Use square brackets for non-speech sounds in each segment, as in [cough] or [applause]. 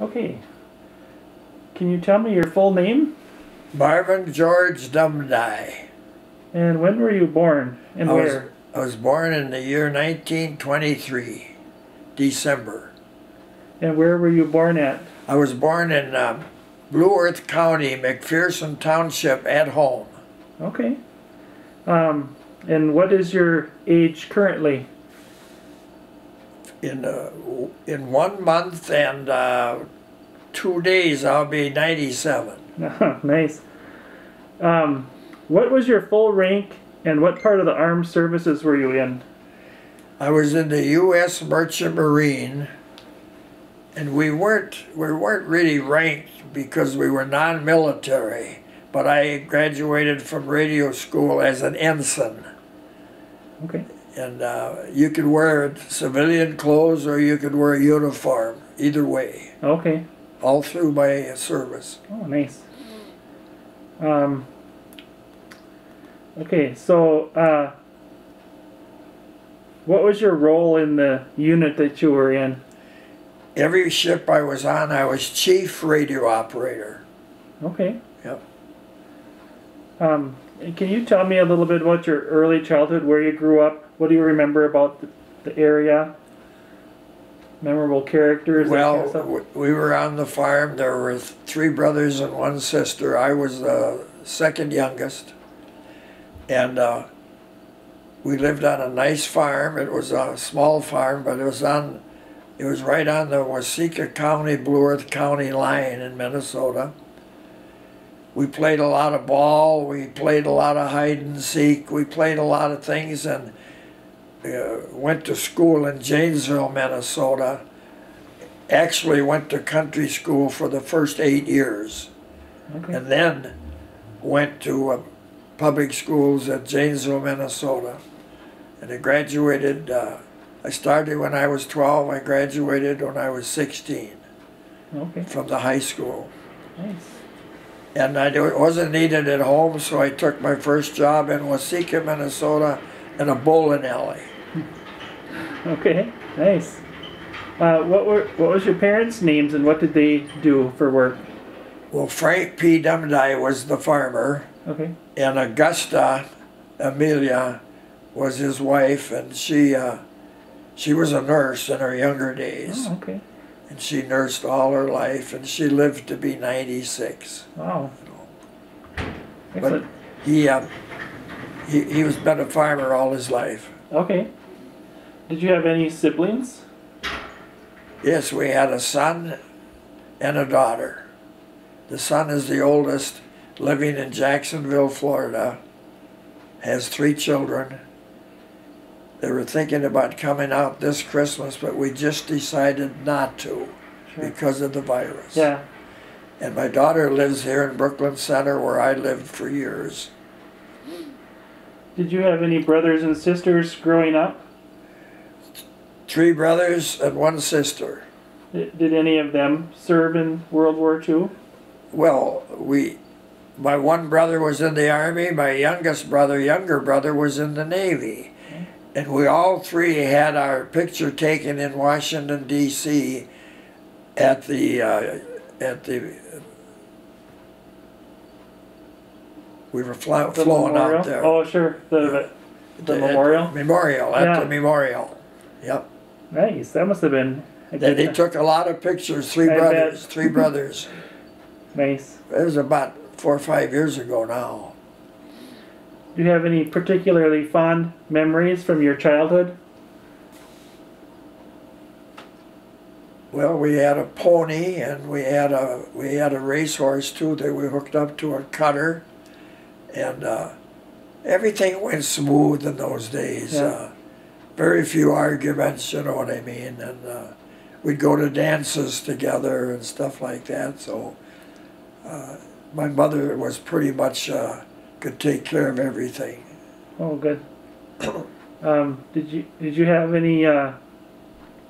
Okay. Can you tell me your full name? Marvin George Dumdei. And when were you born and I was, where? I was born in the year 1923, December. And where were you born at? I was born in uh, Blue Earth County, McPherson Township, at home. Okay. Um, and what is your age currently? In uh, in one month and uh, two days, I'll be 97. [laughs] nice. Um, what was your full rank and what part of the armed services were you in? I was in the U.S. Merchant Marine, and we weren't we weren't really ranked because we were non-military. But I graduated from radio school as an ensign, Okay. And uh, you could wear civilian clothes or you could wear a uniform. Either way, Okay. all through my service. Oh, nice. Um, okay, so uh, what was your role in the unit that you were in? Every ship I was on, I was chief radio operator. Okay. Yep. Um, can you tell me a little bit about your early childhood, where you grew up? What do you remember about the, the area? Memorable characters? that kind of Well, we were on the farm. There were three brothers and one sister. I was the second youngest. And uh, we lived on a nice farm. It was a small farm, but it was on, it was right on the Waseca County, Blue Earth County line in Minnesota. We played a lot of ball. We played a lot of hide and seek. We played a lot of things and uh, went to school in Janesville, Minnesota actually went to country school for the first eight years okay. and then went to uh, public schools at Janesville, Minnesota. And I graduated, uh, I started when I was 12, I graduated when I was 16 Okay. from the high school. Nice. And I wasn't needed at home, so I took my first job in Waseca, Minnesota in a bowling alley. [laughs] Okay. Nice. Uh, what were what was your parents' names and what did they do for work? Well, Frank P. Dumdei was the farmer. Okay. and Augusta Amelia was his wife, and she uh, she was a nurse in her younger days, Oh, okay. and she nursed all her life, and she lived to be 96. Wow. But he uh, he he was been a farmer all his life. Okay. Did you have any siblings? Yes, we had a son and a daughter. The son is the oldest, living in Jacksonville, Florida. Has three children. They were thinking about coming out this Christmas, but we just decided not to Sure. because of the virus. Yeah. And my daughter lives here in Brooklyn Center where I lived for years. Did you have any brothers and sisters growing up? Three brothers and one sister. Did, any of them serve in World War II? Well, we, my one brother was in the army. My youngest brother, younger brother, was in the navy, and we all three had our picture taken in Washington D.C. at the uh, at the. We were fly, The flown memorial? out there. Oh, sure. The, the at memorial? Memorial at Yeah. the memorial. Yep. Nice. That must have been a They, good they took a lot of pictures. Three I brothers. bet. Three brothers. [laughs] Nice. It was about four or five years ago now. Do you have any particularly fond memories from your childhood? Well, we had a pony and we had a we had a racehorse too that we hooked up to a cutter, and uh, everything went smooth in those days. Yeah. Uh, very few arguments, you know what I mean, and uh, we'd go to dances together and stuff like that. So uh, my mother was pretty much uh, could take care of everything. Oh, good. [coughs] Um, did you did you have any uh,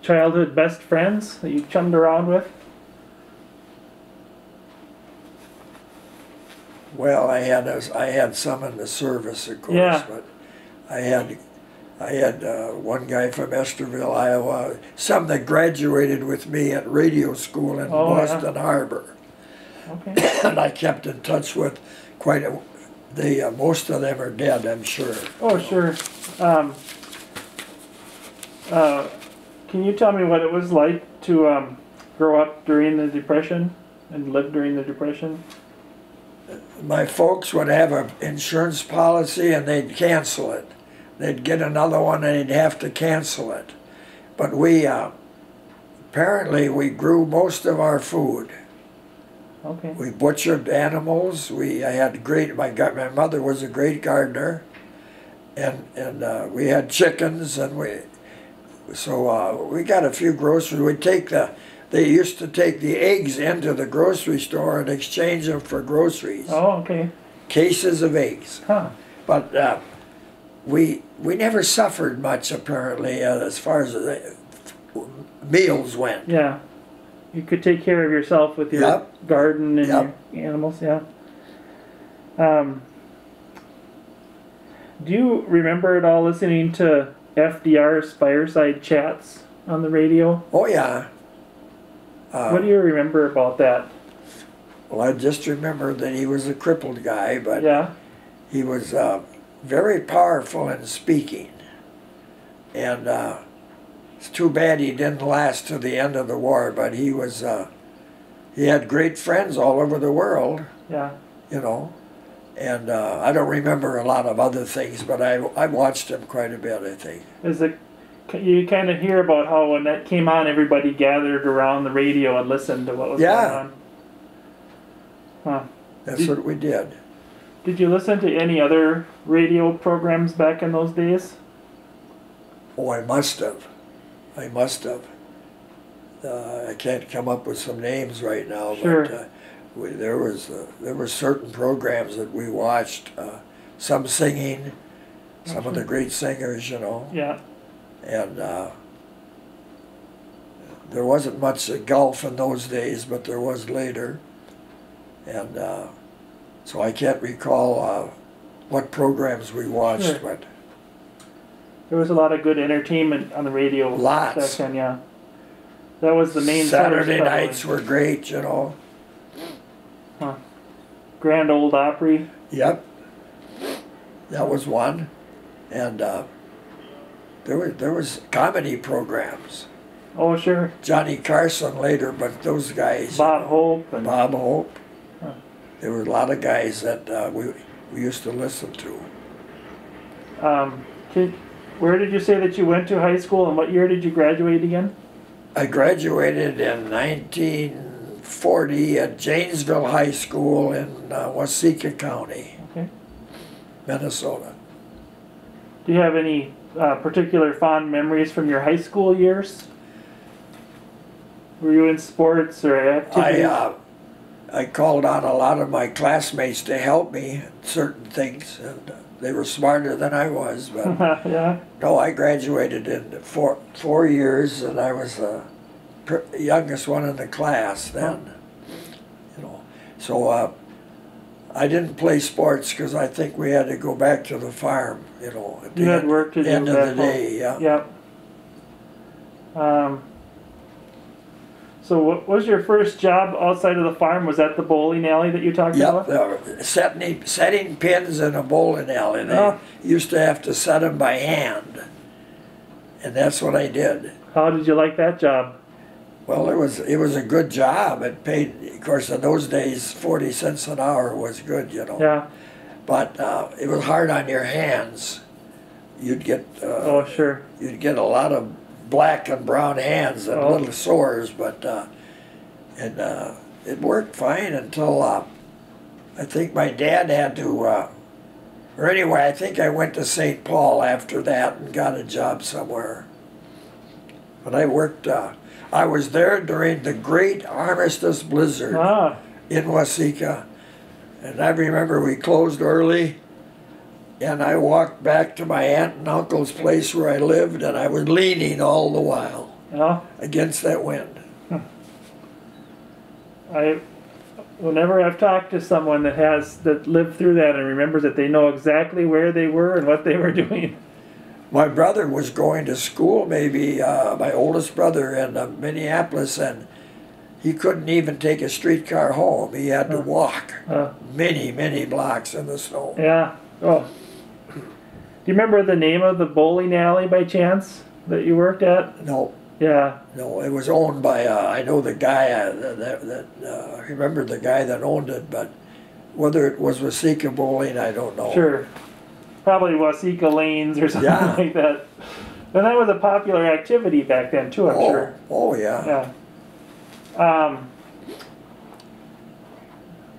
childhood best friends that you chummed around with? Well, I had a, I had some in the service, of course, Yeah. but I had I had uh, one guy from Estherville, Iowa, some that graduated with me at radio school in Oh, yeah. Boston Harbor. Okay. [coughs] and I kept in touch with quite a. They uh, most of them are dead, I'm sure. Oh, sure. Um, uh, can you tell me what it was like to um, grow up during the Depression and live during the Depression? My folks would have an insurance policy and they'd cancel it. They'd get another one and they'd have to cancel it. But we uh, apparently we grew most of our food. Okay. We butchered animals. We I had great. My my mother was a great gardener, and and uh, we had chickens and we. So uh, we got a few groceries. We take the. They used to take the eggs into the grocery store and exchange them for groceries. Oh, okay. Cases of eggs. Huh. But uh, we we never suffered much apparently uh, as far as the meals went. Yeah. You could take care of yourself with your Yep. garden and Yep. your animals, yeah. Um, do you remember at all listening to FDR's fireside chats on the radio? Oh yeah. Uh, what do you remember about that? Well, I just remember that he was a crippled guy, but Yeah. he was uh, very powerful in speaking. And uh, it's too bad he didn't last to the end of the war, but he was, uh, he had great friends all over the world, Yeah. you know. And uh, I don't remember a lot of other things, but I, I watched him quite a bit, I think. Is it? You kind of hear about how when that came on, everybody gathered around the radio and listened to what was Yeah. going on. Huh. That's Did- what we did. Did you listen to any other radio programs back in those days? Oh, I must have. I must have. Uh, I can't come up with some names right now, Sure. but uh, we, there was uh, there were certain programs that we watched. Uh, some singing, some of the great singers, you know, Yeah. and uh, there wasn't much golf in those days, but there was later, and uh, so I can't recall uh, what programs we watched, Sure. but There was a lot of good entertainment on the radio Lots. then, yeah. That was the main Saturday nights were great, you know. Huh. Grand Old Opry. Yep. That was one. And uh, there was there was comedy programs. Oh, sure. Johnny Carson later, but those guys, Bob Hope and Bob Hope. There were a lot of guys that uh, we we used to listen to. um, can, where did you say that you went to high school and what year did you graduate again? I graduated in 1940 at Janesville High School in uh, Waseca County, Okay. Minnesota. Do you have any uh, particular fond memories from your high school years? Were you in sports or I activities? uh, I called on a lot of my classmates to help me in certain things, and uh, they were smarter than I was. But [laughs] yeah. no, I graduated in four four years, and I was the pr- youngest one in the class then. You know, so uh, I didn't play sports because I think we had to go back to the farm. You know, at You the had end, work to do end of the day. Yeah. Yep. Um, so what was your first job outside of the farm? Was that the bowling alley that you talked Yep, about? uh, setting, setting pins in a bowling alley. They Oh. used to have to set them by hand. And that's what I did. How did you like that job? Well, it was it was a good job. It paid, of course, in those days, forty cents an hour was good, you know. Yeah. But uh, it was hard on your hands. You'd get uh, Oh, sure. you'd get a lot of black and brown hands and Oh. little sores, but uh, and uh, it worked fine until uh, I think my dad had to. Uh, or anyway, I think I went to St. Paul after that and got a job somewhere. But I worked. Uh, I was there during the Great Armistice Blizzard Ah, in Waseca. And I remember we closed early and I walked back to my aunt and uncle's place where I lived and I was leaning all the while yeah. against that wind. [laughs] I, whenever I've talked to someone that has that lived through that and remembers that they know exactly where they were and what they were [laughs] doing. my brother was going to school, maybe uh, my oldest brother in uh, Minneapolis, and he couldn't even take a streetcar home. He had to Huh. walk Uh, many, many blocks in the snow. yeah. Oh. Do you remember the name of the bowling alley by chance that you worked at? No, Yeah. no, it was owned by. Uh, I know the guy uh, that. that uh, I remember the guy that owned it, but whether it was Waseca Bowling, I don't know. Sure. Probably Waseca Lanes or [laughs] something Yeah. like that. And that was a popular activity back then too, I'm oh, sure. oh yeah. Yeah. Um,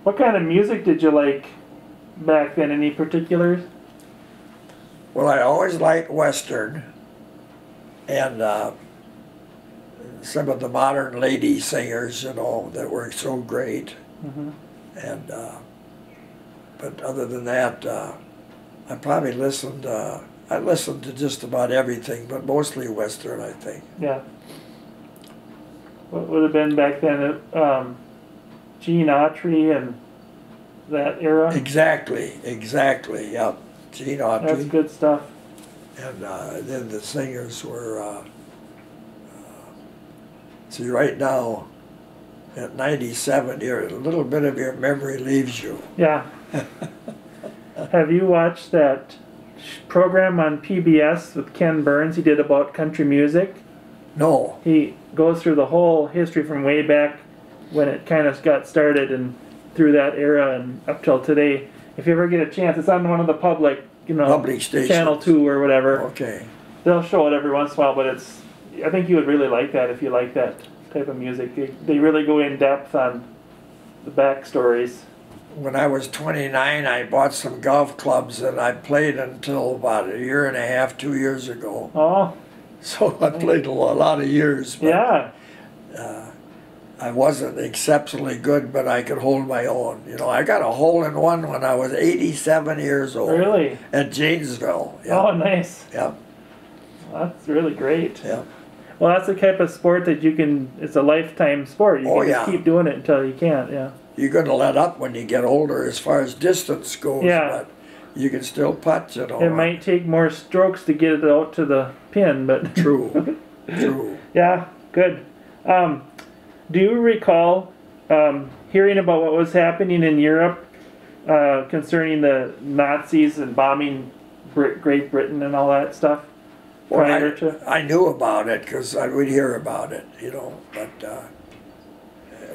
what kind of music did you like back then? Any particulars? Well, I always liked Western and uh, some of the modern lady singers, you know, that were so great. hmm And uh, but other than that, uh, I probably listened. Uh, I listened to just about everything, but mostly Western, I think. Yeah. What would have been back then? Um, Gene Autry and that era. Exactly, exactly. Yep, Gene Autry. That's good stuff. and uh, then the singers were. Uh, uh, see, right now, at 97, you're, a little bit of your memory leaves you. Yeah. [laughs] Have you watched that program on PBS with Ken Burns? He did about country music. No, He goes through the whole history from way back when it kind of got started and through that era and up till today. If you ever get a chance, it's on one of the public, you know, public stations. channel two or whatever. Okay. They'll show it every once in a while, but it's. I think you would really like that if you like that type of music. They, they really go in depth on the backstories. When I was 29, I bought some golf clubs and I played until about a year and a half, two years ago. Oh, [laughs] So I played a lot of years. But, yeah. Uh, I wasn't exceptionally good, but I could hold my own. You know, I got a hole in one when I was 87 years old Really? at Janesville. Yeah, Oh, nice. yeah, That's really great. yeah. Well, that's the type of sport that you can. It's a lifetime sport. You Oh, can just yeah. keep doing it until you can't. Yeah. You're going to let up when you get older as far as distance goes, Yeah. but you can still putt, you know. It might take more strokes to get it out to the pin, but True, [laughs] true. yeah, good. Um, do you recall um, hearing about what was happening in Europe uh, concerning the Nazis and bombing Brit- Great Britain and all that stuff Well, prior I, to? I knew about it because I would hear about it, you know, but uh,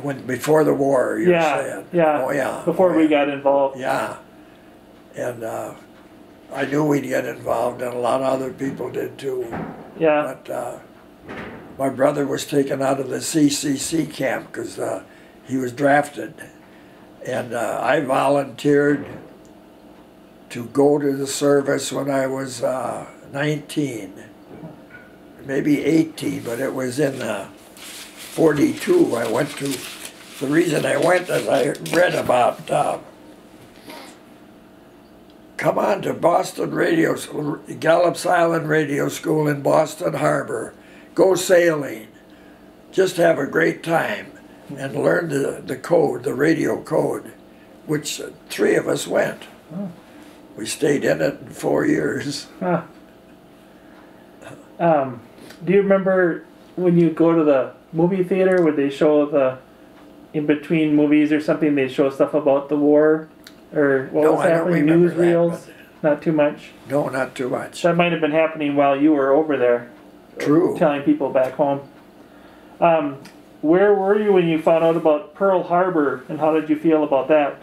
when before the war, you're Yeah, saying. yeah. Oh, yeah. Before oh, we yeah. got involved. Yeah. And uh, I knew we'd get involved, and a lot of other people did too. Yeah. But uh, my brother was taken out of the CCC camp because uh, he was drafted. And uh, I volunteered to go to the service when I was uh, 19, maybe 18, but it was in uh, 42. I went to, the reason I went is I read about, uh, come on to Boston Radio, Gallops Island Radio School in Boston Harbor. Go sailing. Just have a great time and learn the, the code, the radio code, which uh, three of us went. Oh. We stayed in it in four years. [laughs] Huh. Um, do you remember when you go to the movie theater would they show the in between movies or something they show stuff about the war or what no, was happening newsreels? Not too much. No, not too much. That might have been happening while you were over there. True. Telling people back home. Um, where were you when you found out about Pearl Harbor and how did you feel about that?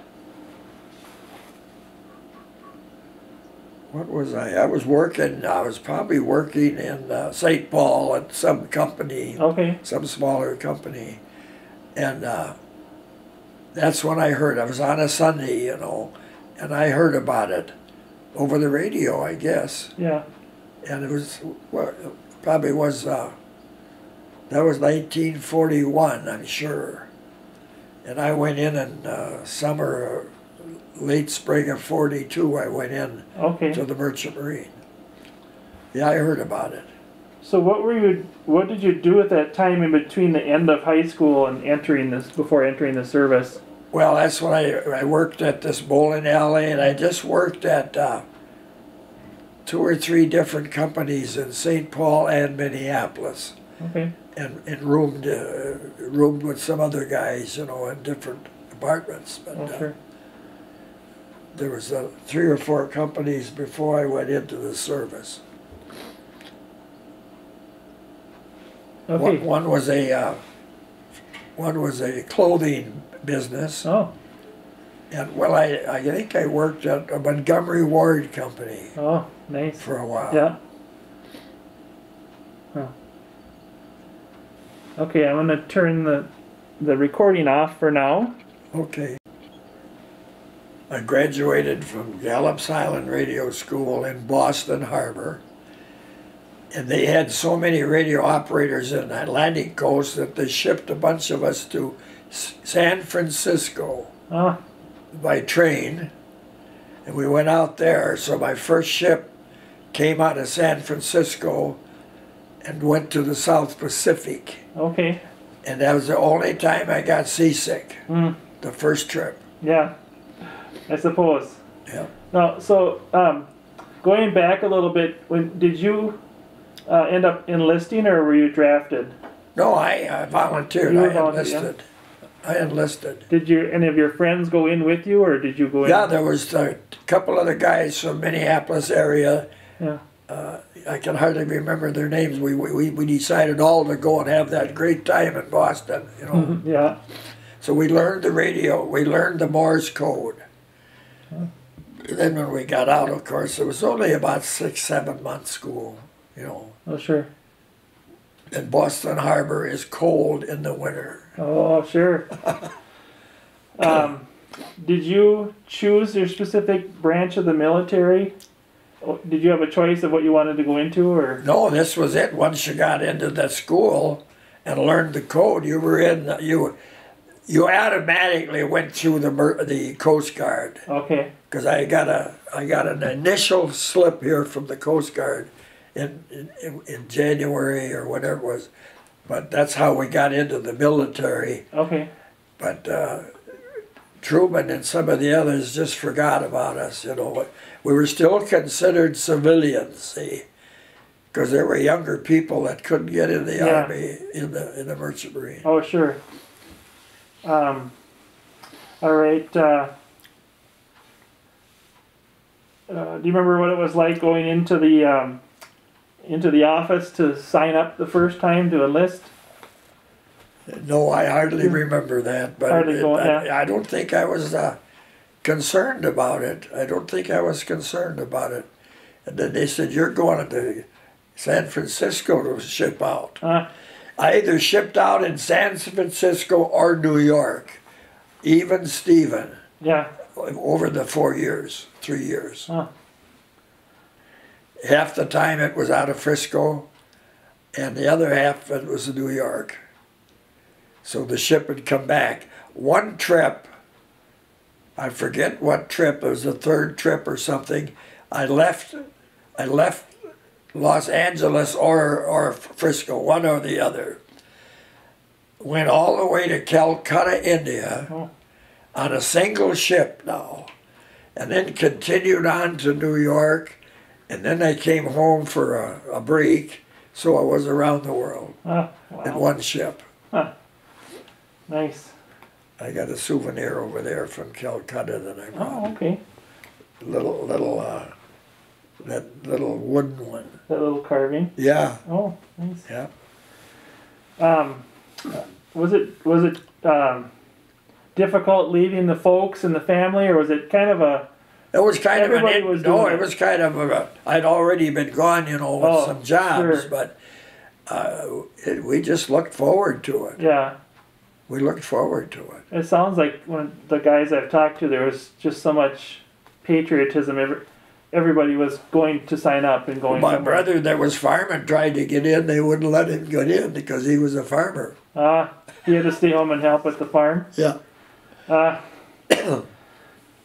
What was I? I was working. I was probably working in uh, St. Paul at some company. Okay. some smaller company. And uh, that's when I heard. I was on a Sunday, you know, and I heard about it over the radio, I guess. Yeah. And it was, well, probably was, uh, that was 1941, I'm sure. And I went in in uh, summer, uh, late spring of 42, I went in Okay. to the Merchant Marine. Yeah, I heard about it. So what were you? What did you do at that time in between the end of high school and entering this before entering the service? Well, that's when I, I worked at this bowling alley, and I just worked at uh, two or three different companies in St. Paul and Minneapolis, Okay. and, and roomed uh, roomed with some other guys, you know, in different apartments. But Oh, uh, there was uh, three or four companies before I went into the service. Okay. One, one was a uh, one was a clothing business, Oh. and well, I I think I worked at a Montgomery Ward company Oh, nice. for a while. Yeah. Huh. Okay, I'm gonna turn the the recording off for now. Okay. I graduated from Gallops Island Radio School in Boston Harbor. And they had so many radio operators in the Atlantic coast that they shipped a bunch of us to San Francisco Ah, by train. And we went out there. So my first ship came out of San Francisco and went to the South Pacific. okay. And that was the only time I got seasick, Hmm. the first trip. Yeah. I suppose. Yeah. Now, so um, going back a little bit, when did you uh, end up enlisting, or were you drafted? No, I, I volunteered. You I volunteer, yeah. enlisted. I enlisted. Did you any of your friends go in with you, or did you go in? Yeah, there was a couple of the guys from Minneapolis area. Yeah. Uh, I can hardly remember their names. We, we we decided all to go and have that great time in Boston. You know. Mhm, Yeah. So we learned the radio. We learned the Morse code. And then when we got out, of course, it was only about six, seven months school. You know, Oh, sure. and Boston Harbor is cold in the winter. Oh, sure. [laughs] um, did you choose your specific branch of the military? Did you have a choice of what you wanted to go into, or? No, this was it. Once you got into the school and learned the code, you were in. You you automatically went through the the Coast Guard Okay. because I got a I got an initial slip here from the Coast Guard in in, in January or whatever it was, but that's how we got into the military. Okay. But uh, Truman and some of the others just forgot about us. You know, we were still considered civilians. See, because there were younger people that couldn't get in the Yeah. army in the in the merchant marine. Oh, sure. Um, all right. Uh, uh, do you remember what it was like going into the um, into the office to sign up the first time to enlist? No, I hardly remember that, but Hardly it- go- I, yeah. I don't think I was uh, concerned about it. I don't think I was concerned about it. And then they said, "You're going to San Francisco to ship out." Uh, I either shipped out in San Francisco or New York, even Steven, yeah. over the four years, three years. Huh. Half the time it was out of Frisco, and the other half it was in New York. So the ship would come back. One trip, I forget what trip, it was the third trip or something. I left, I left Los Angeles or, or Frisco, one or the other. Went all the way to Calcutta, India, Oh. on a single ship now, and then continued on to New York, and then I came home for a, a break, so I was around the world Uh, in one ship. Nice. I got a souvenir over there from Calcutta that I brought. Oh, okay. Little, little, uh, that little wooden one. That little carving. Yeah, Oh, nice. yeah. Um, was it was it um, difficult leaving the folks and the family, or was it kind of a It was kind of an, was no, it it. was kind of a, I'd already been gone, you know, with Oh, some jobs, sure. but uh, it, we just looked forward to it. yeah? We looked forward to it. It sounds like when the guys I've talked to, there was just so much patriotism. Every, everybody was going to sign up and going. My somewhere. brother that was farming tried to get in, they wouldn't let him get in because he was a farmer. Ah, he had to stay home and help at the farm. Yeah. Uh, [coughs]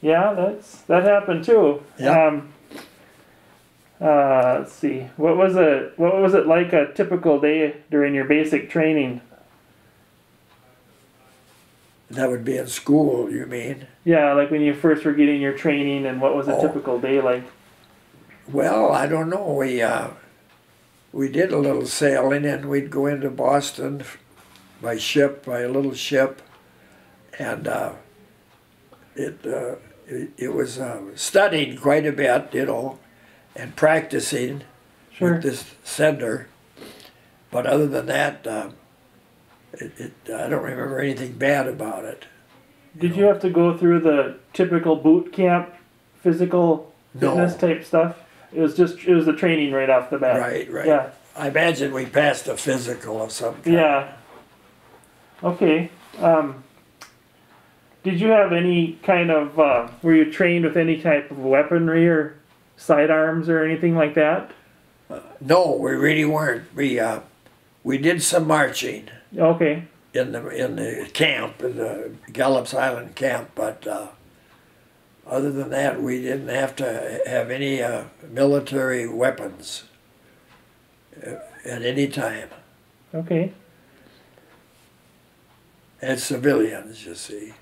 yeah, that's that happened too. Yeah. Um, uh, let's see. What was it? What was it like a typical day during your basic training? That would be in school, you mean? Yeah, like when you first were getting your training, and what was a Oh. typical day like? Well, I don't know. We uh, we did a little sailing, and we'd go into Boston by ship, by a little ship, and uh, it, uh, it it was uh, studying quite a bit, you know, and practicing Sure. with this sender. But other than that, uh, it, it I don't remember anything bad about it. Did you have to go through the typical boot camp physical No. fitness type stuff? It was just it was the training right off the bat. Right, right. Yeah. I imagine we passed a physical of some kind. Yeah. Okay. Um, did you have any kind of uh, were you trained with any type of weaponry or sidearms or anything like that? No, we really weren't. We uh, we did some marching Okay. in the in the camp in the Gallops Island camp, but uh, other than that, we didn't have to have any uh, military weapons at any time. Okay. And civilians, you see.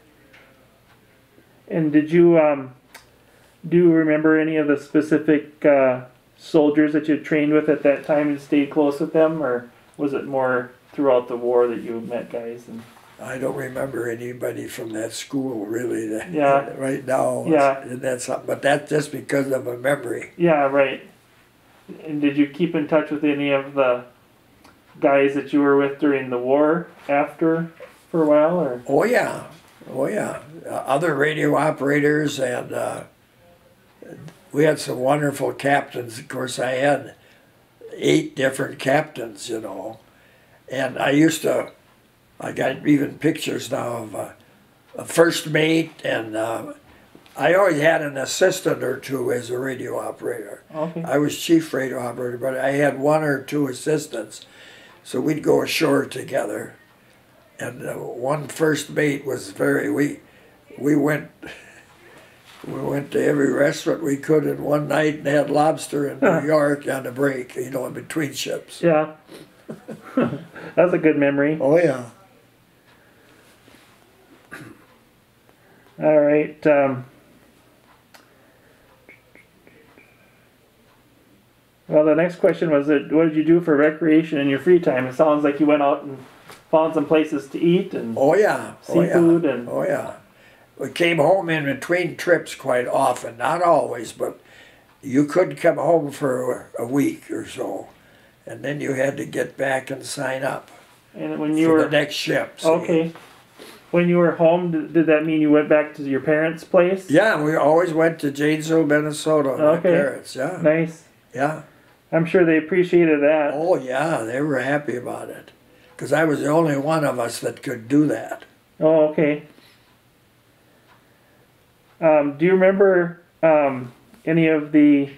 And did you um, do you remember any of the specific uh, soldiers that you trained with at that time and stayed close with them, or was it more throughout the war that you met guys? And I don't remember anybody from that school really. That, Yeah. Right now. Yeah. And that's but that's just because of a memory. yeah, right. And did you keep in touch with any of the guys that you were with during the war after for a while, or Oh yeah, oh yeah. Uh, other radio operators and uh, we had some wonderful captains. Of course, I had eight different captains, you know, and I used to. I got even pictures now of uh, a first mate, and uh, I always had an assistant or two as a radio operator. okay? I was chief radio operator, but I had one or two assistants. So we'd go ashore together. And uh, one first mate was very we we went [laughs] we went to every restaurant we could in one night and had lobster in New York on a break, you know, in between ships. Yeah. [laughs] That's a good memory. Oh yeah. All right. Um, well, the next question was that what did you do for recreation in your free time? It sounds like you went out and found some places to eat and Oh yeah. Oh yeah. seafood and Oh yeah. We came home in between trips quite often, not always, but you could come home for a week or so, and then you had to get back and sign up and when you for the next ship. see. okay. When you were home, did, that mean you went back to your parents' place? Yeah, we always went to Janesville, Minnesota. My parents, yeah, Nice. yeah. I'm sure they appreciated that. Oh yeah, they were happy about it, because I was the only one of us that could do that. Oh, okay. Um, do you remember um, any of the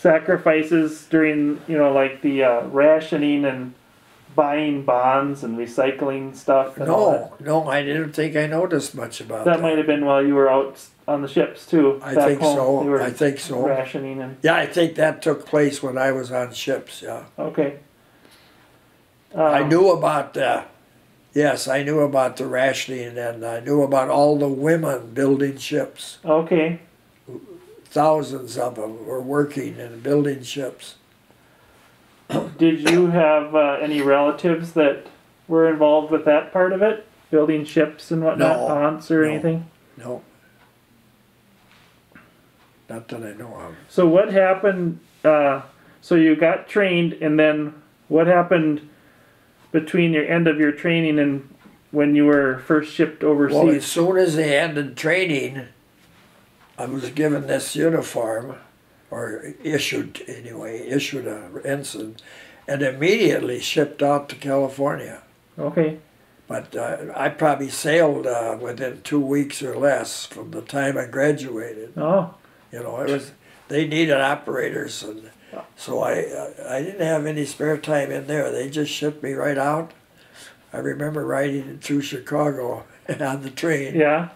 sacrifices during, you know, like the uh, rationing and buying bonds and recycling stuff? And No, no, I didn't think I noticed much about that. that. might have been while you were out on the ships too. I think home. so. I think so. rationing and Yeah, I think that took place when I was on ships. Yeah, okay. I Um, knew about the. Yes, I knew about the rationing, and I knew about all the women building ships. Okay. Thousands of them were working and building ships. [clears throat] Did you have uh, any relatives that were involved with that part of it, building ships and whatnot, No, aunts or no. anything? No, not that I know of. So what happened? Uh, so you got trained, and then what happened between your end of your training and when you were first shipped overseas? Well, as soon as they ended training, I was given this uniform, or issued anyway, issued a ensign, and immediately shipped out to California. okay. But uh, I probably sailed uh, within two weeks or less from the time I graduated. Oh, You know, it was they needed operators, and so I I I didn't have any spare time in there. They just shipped me right out. I remember riding through Chicago [laughs] on the train. yeah.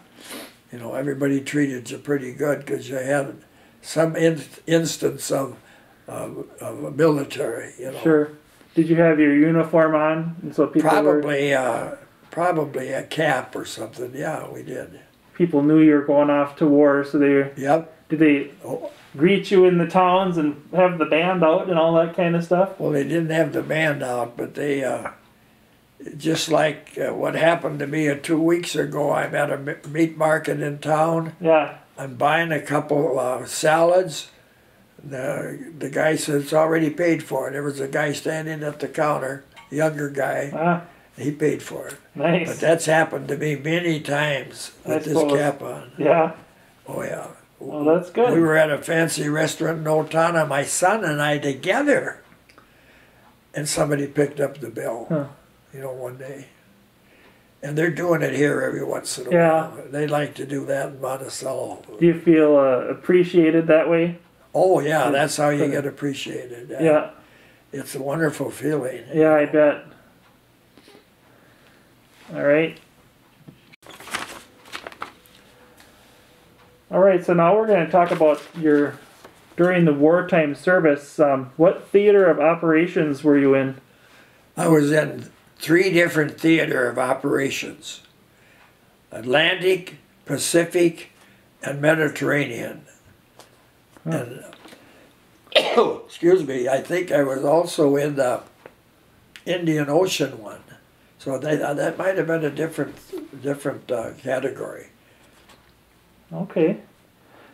You know, everybody treated you pretty good because you had some in, instance of, of of a military. You know, Sure. Did you have your uniform on, and so people were, probably uh, probably a cap or something. Yeah, we did. people knew you were going off to war, so they Yep. Did they Oh. greet you in the towns and have the band out and all that kind of stuff? Well, they didn't have the band out, but they, uh, just like uh, what happened to me two weeks ago, I'm at a meat market in town. Yeah. I'm buying a couple uh, salads. The, the guy says, it's already paid for. it. There was a guy standing at the counter, younger guy. Ah, He paid for it. But nice. that's happened to me many times with this cap on. Yeah. Oh, yeah. Well, that's good. We were at a fancy restaurant in Otana, my son and I together. And somebody picked up the bill, Huh. You know, one day. And they're doing it here every once in a Yeah. while. They like to do that in Monticello. Do you feel uh, appreciated that way? Oh, yeah, that's how you get appreciated. Yeah. It's a wonderful feeling. Yeah, I bet. All right. All right, so now we're going to talk about your during the wartime service. Um, what theater of operations were you in? I was in three different theater of operations Atlantic, Pacific, and Mediterranean. And, [coughs] excuse me, I think I was also in the Indian Ocean one. So they, uh, that might have been a different, different uh, category. Okay.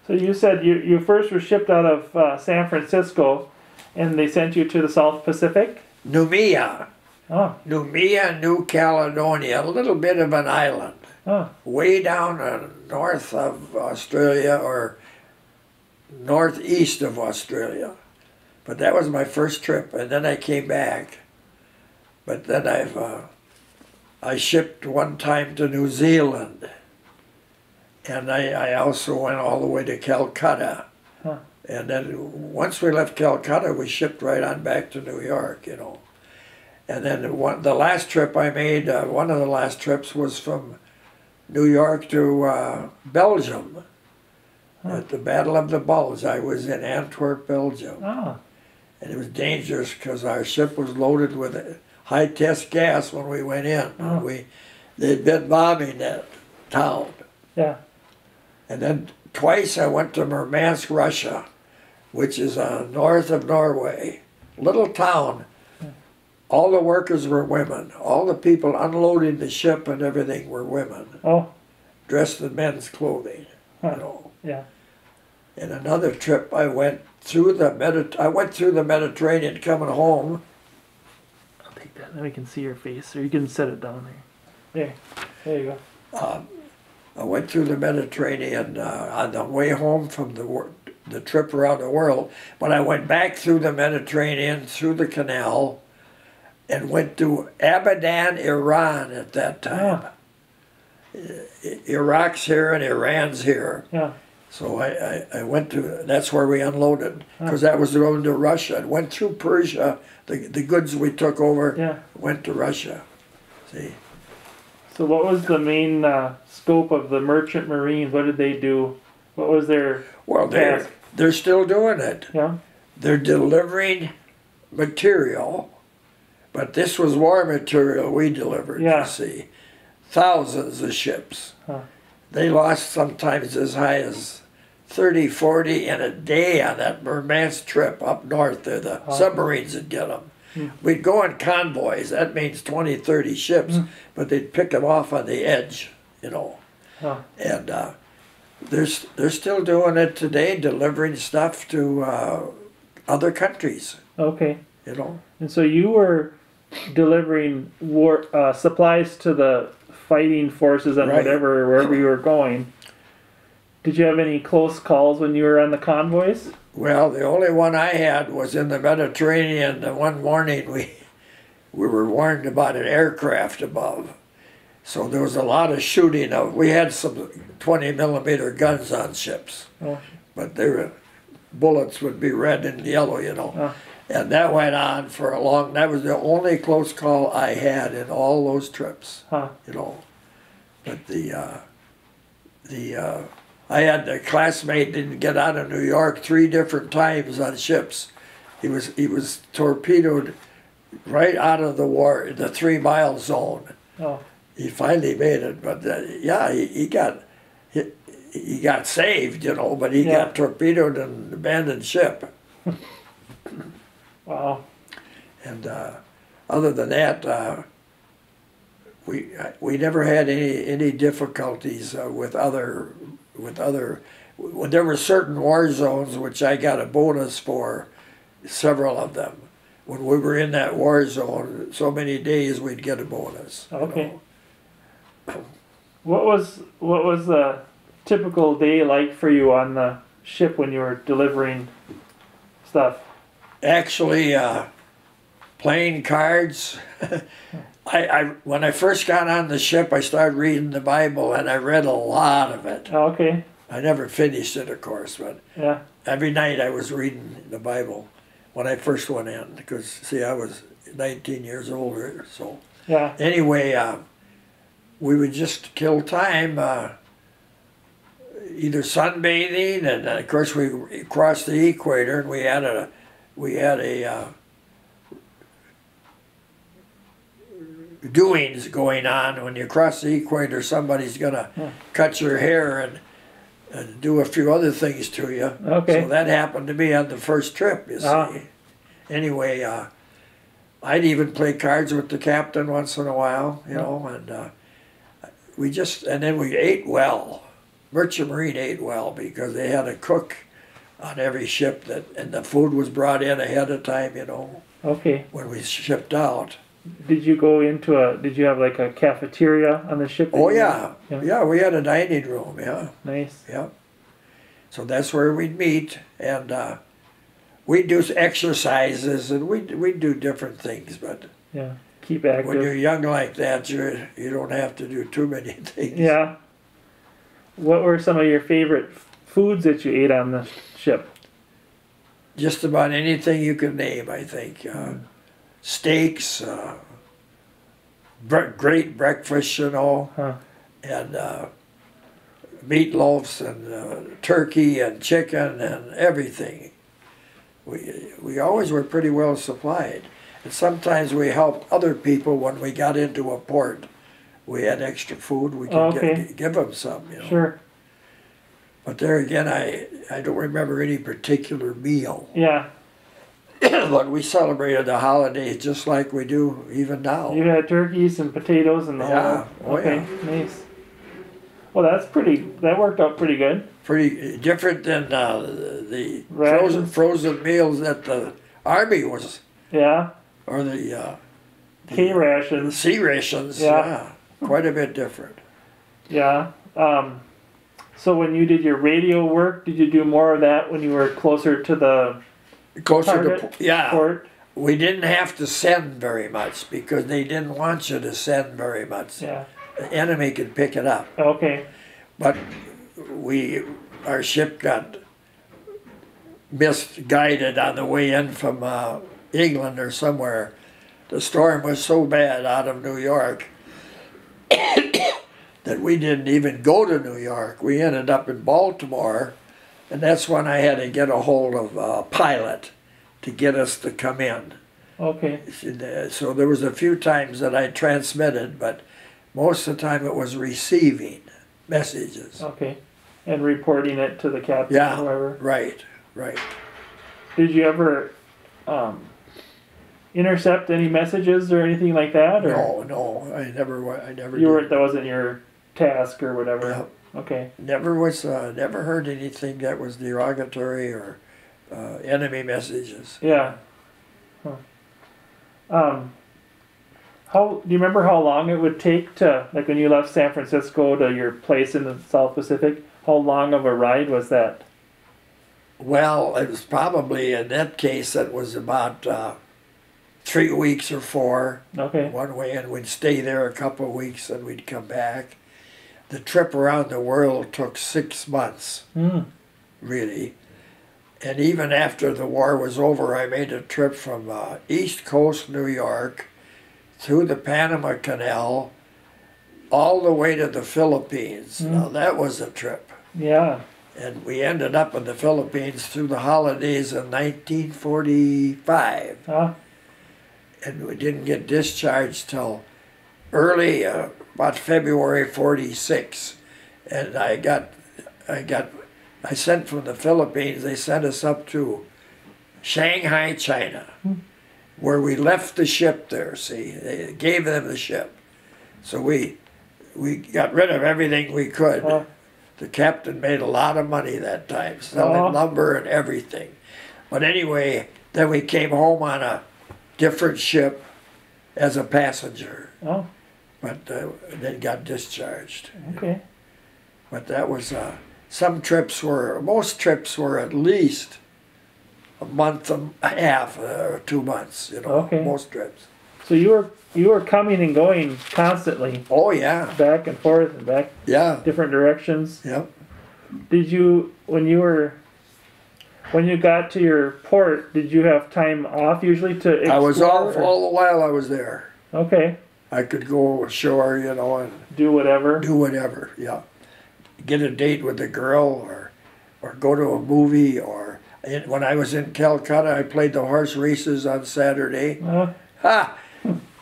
So you said you, you first were shipped out of uh, San Francisco, and they sent you to the South Pacific. Nouméa, Oh, Nouméa, New Caledonia, a little bit of an island. oh, way down uh, north of Australia or northeast of Australia. But that was my first trip, and then I came back. But then I've uh, I shipped one time to New Zealand, and I, I also went all the way to Calcutta. Huh. And then once we left Calcutta, we shipped right on back to New York, you know. And then one, the last trip I made, uh, one of the last trips was from New York to uh, Belgium. At the Battle of the Bulge, I was in Antwerp, Belgium, oh, and it was dangerous because our ship was loaded with high test gas when we went in. Oh. We they'd been bombing that town, yeah. and then twice I went to Murmansk, Russia, which is uh, north of Norway, little town. All the workers were women. All the people unloading the ship and everything were women, Oh, dressed in men's clothing. Huh. You know. yeah. In another trip, I went through the Medit- I went through the Mediterranean coming home. I'll take that. Then we can see your face, or you can set it down there. There, there you go. Um, I went through the Mediterranean uh, on the way home from the wor- the trip around the world. But I went back through the Mediterranean, through the canal, and went to Abadan, Iran at that time. I- Iraq's here and Iran's here. Yeah. So I, I, I went to, that's where we unloaded, because that was going to Russia. It went through Persia, the, the goods we took over Yeah. went to Russia. See, So what was the main uh, scope of the merchant marines? What did they do? What was their well, they're, task? they're still doing it. Yeah. They're delivering material, but this was war material we delivered, Yeah. you see. Thousands of ships. Huh. They lost sometimes as high as 30, 40 in a day on that Murmansk trip up north there. The Huh. submarines would get them. Hmm. We'd go in convoys, that means 20, 30 ships, Hmm. but they'd pick them off on the edge, you know. Huh. And uh, they're, they're still doing it today, delivering stuff to uh, other countries, Okay. you know. And so you were delivering war uh, supplies to the fighting forces and Right. whatever wherever you were going. Did you have any close calls when you were on the convoys? Well, the only one I had was in the Mediterranean. And one morning we we were warned about an aircraft above, so there was a lot of shooting. Of we had some 20 millimeter guns on ships, Oh, but they were bullets would be red and yellow, you know. Ah. And that went on for a long. That was the only close call I had in all those trips, huh. you know. But the uh, the uh, I had a classmate didn't get out of New York three different times on ships. He was he was torpedoed right out of the war, the three mile zone. Oh, He finally made it, but uh, yeah, he, he got he, he got saved, you know, but he Yeah. got torpedoed and abandoned ship. [laughs] Wow. And uh, other than that, uh, we we never had any any difficulties uh, with other with other. When there were certain war zones which I got a bonus for, several of them. When we were in that war zone, so many days we'd get a bonus. you Okay. know. What was what was the typical day like for you on the ship when you were delivering stuff? Actually, uh, playing cards. [laughs] I, I when I first got on the ship, I started reading the Bible, and I read a lot of it. Oh, okay. I never finished it, of course, but Yeah. every night I was reading the Bible when I first went in. Because see, I was 19 years older, so Yeah. anyway, uh, we would just kill time. Uh, either sunbathing, and of course we crossed the equator, and we had a we had a uh, doings going on. When you cross the equator, somebody's gonna Yeah. cut your hair and and do a few other things to you. Okay. So that happened to me on the first trip. You see. Ah. Anyway, uh, I'd even play cards with the captain once in a while, you know, and uh, we just and then we ate well. Merchant Marine ate well because they had a cook on every ship that and the food was brought in ahead of time, you know, Okay. when we shipped out. Did you go into a? Did you have like a cafeteria on the ship? Oh yeah, Yeah. yeah, we had a dining room, yeah. Nice. Yeah. So that's where we'd meet, and uh, we'd do exercises, and we'd, we'd do different things. But Yeah. Keep active. when you're young like that, you you don't have to do too many [laughs] things. Yeah. What were some of your favorite foods that you ate on the ship? Just about anything you can name, I think. Uh, steaks, uh, bre- great breakfast, you know, Huh. and uh, meatloafs and uh, turkey and chicken and everything. We, we always were pretty well supplied. And sometimes we helped other people when we got into a port. We had extra food, we could Okay. gi- give them some, you know. Sure. But there again, I, I don't remember any particular meal. Yeah. [clears throat] but we celebrated the holidays just like we do even now. You had turkeys and potatoes and the Yeah. whole. Oh, okay. Nice. Well, that's pretty. That worked out pretty good. Pretty different than uh, the frozen frozen meals that the army was, Yeah. or the, uh, K rations. sea rations. Yeah. Yeah. quite a bit different. Yeah. Um, so when you did your radio work, did you do more of that when you were closer to the Closer Target to yeah, port? we didn't have to send very much because they didn't want you to send very much. Yeah. The enemy could pick it up. Okay. But we, our ship got misguided on the way in from uh, England or somewhere. The storm was so bad out of New York that we didn't even go to New York. We ended up in Baltimore, and that's when I had to get a hold of a pilot to get us to come in. Okay. So there was a few times that I transmitted, but most of the time it was receiving messages. Okay. And reporting it to the captain Yeah. or whoever. Right, right. Did you ever um, intercept any messages or anything like that? Or No, no, I never, I never you were did. that wasn't your task or whatever. Yeah. Okay. Never was, uh, never heard anything that was derogatory or uh, enemy messages. Yeah. Huh. Um, how do you remember how long it would take to like when you left San Francisco to your place in the South Pacific? How long of a ride was that? Well, it was probably, in that case, it was about uh, three weeks or four. Okay. one way and we'd stay there a couple of weeks and we'd come back. The trip around the world took six months, Hmm. really. And even after the war was over, I made a trip from uh, East Coast, New York, through the Panama Canal, all the way to the Philippines. Mm. Now, that was a trip. Yeah. And we ended up in the Philippines through the holidays in 1945 Huh? and we didn't get discharged till early, uh, about February 46. And I got I got, I sent from the Philippines, they sent us up to Shanghai, China, where we left the ship there, see, they gave them the ship. So we, we got rid of everything we could. The captain made a lot of money that time, selling Oh. lumber and everything. But anyway, then we came home on a different ship as a passenger, Oh, but uh, then got discharged. okay. But that was, uh, some trips were, most trips were at least a month and a half uh, or two months, you know, Okay. most trips. So you were you were coming and going constantly, Oh, yeah, back and forth and back yeah, different directions. yep. Did you when you were when you got to your port? Did you have time off usually to explore? I was off or- all the while I was there. Okay, I could go ashore, you know, and do whatever. do whatever, yeah. Get a date with a girl or, or go to a movie or, and when I was in Calcutta, I played the horse races on Saturday. Uh, Ha!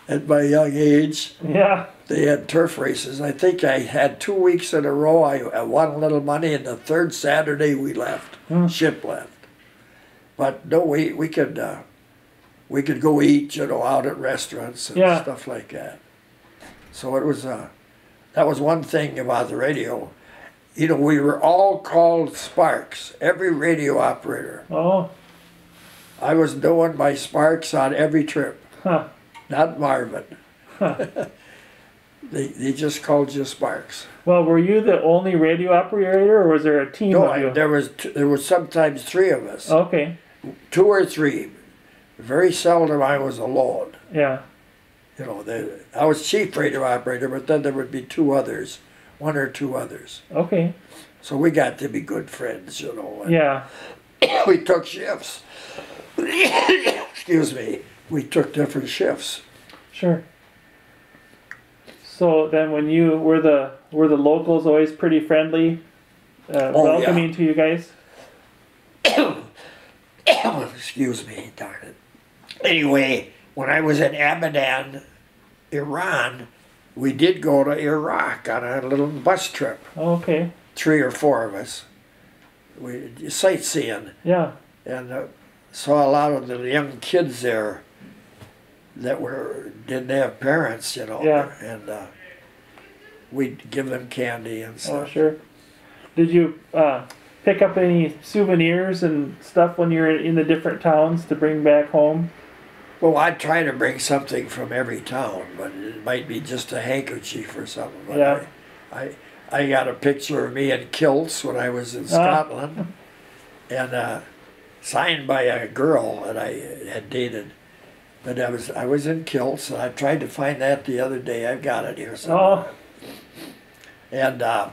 At my young age. yeah. they had turf races. I think I had two weeks in a row. I, I won a little money, and the third Saturday we left. Hmm. Ship left. But no, we we could uh, we could go eat, you know, out at restaurants and Yeah. stuff like that. So it was uh, that was one thing about the radio. You know, we were all called Sparks. Every radio operator. Oh, I was known by Sparks on every trip. huh. Not Marvin. [laughs] they they just called you Sparks. Well, were you the only radio operator, or was there a team No, of I, you? there was there was sometimes three of us, Okay, two or three. Very seldom I was alone. yeah. You know, they, I was chief radio operator, but then there would be two others, one or two others. Okay, So we got to be good friends. You know, yeah. [coughs] we took shifts. [coughs] Excuse me. We took different shifts. Sure. So then, when you were the were the locals always pretty friendly, uh, Oh, welcoming to you guys? [coughs] Excuse me, darn it. Anyway, when I was in Abadan, Iran, we did go to Iraq on a little bus trip. Okay, Three or four of us. We sightseeing yeah. and uh, saw a lot of the young kids there that were didn't have parents, you know. Yeah. And uh, we'd give them candy and stuff. Oh, sure. Did you uh, pick up any souvenirs and stuff when you're in the different towns to bring back home? Well, I'd try to bring something from every town, but it might be just a handkerchief or something. But Yeah. I, I, I got a picture of me in kilts when I was in Scotland, and uh, signed by a girl that I had dated. But I was I was in kilts, and I tried to find that the other day. I've got it here somewhere. Oh, And uh,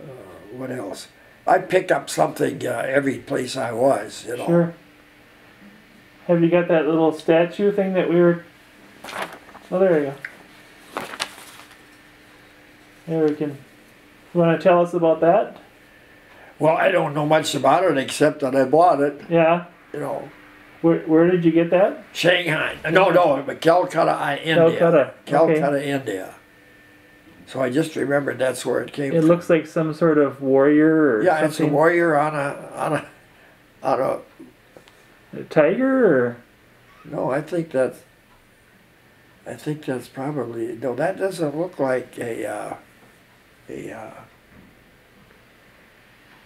uh, what else? I picked up something uh, every place I was. You know. sure. Have you got that little statue thing that we were? Oh, there you go. There we can. You want to tell us about that? Well, I don't know much about it except that I bought it. Yeah. You know. Where, where did you get that? Shanghai. No, no, but Calcutta, India. Calcutta, okay. Calcutta, India. So I just remembered that's where it came It from. looks like some sort of warrior or yeah, it's a warrior on a on a on a. a tiger or No, I think that's. I think that's probably no. That doesn't look like a uh, a uh,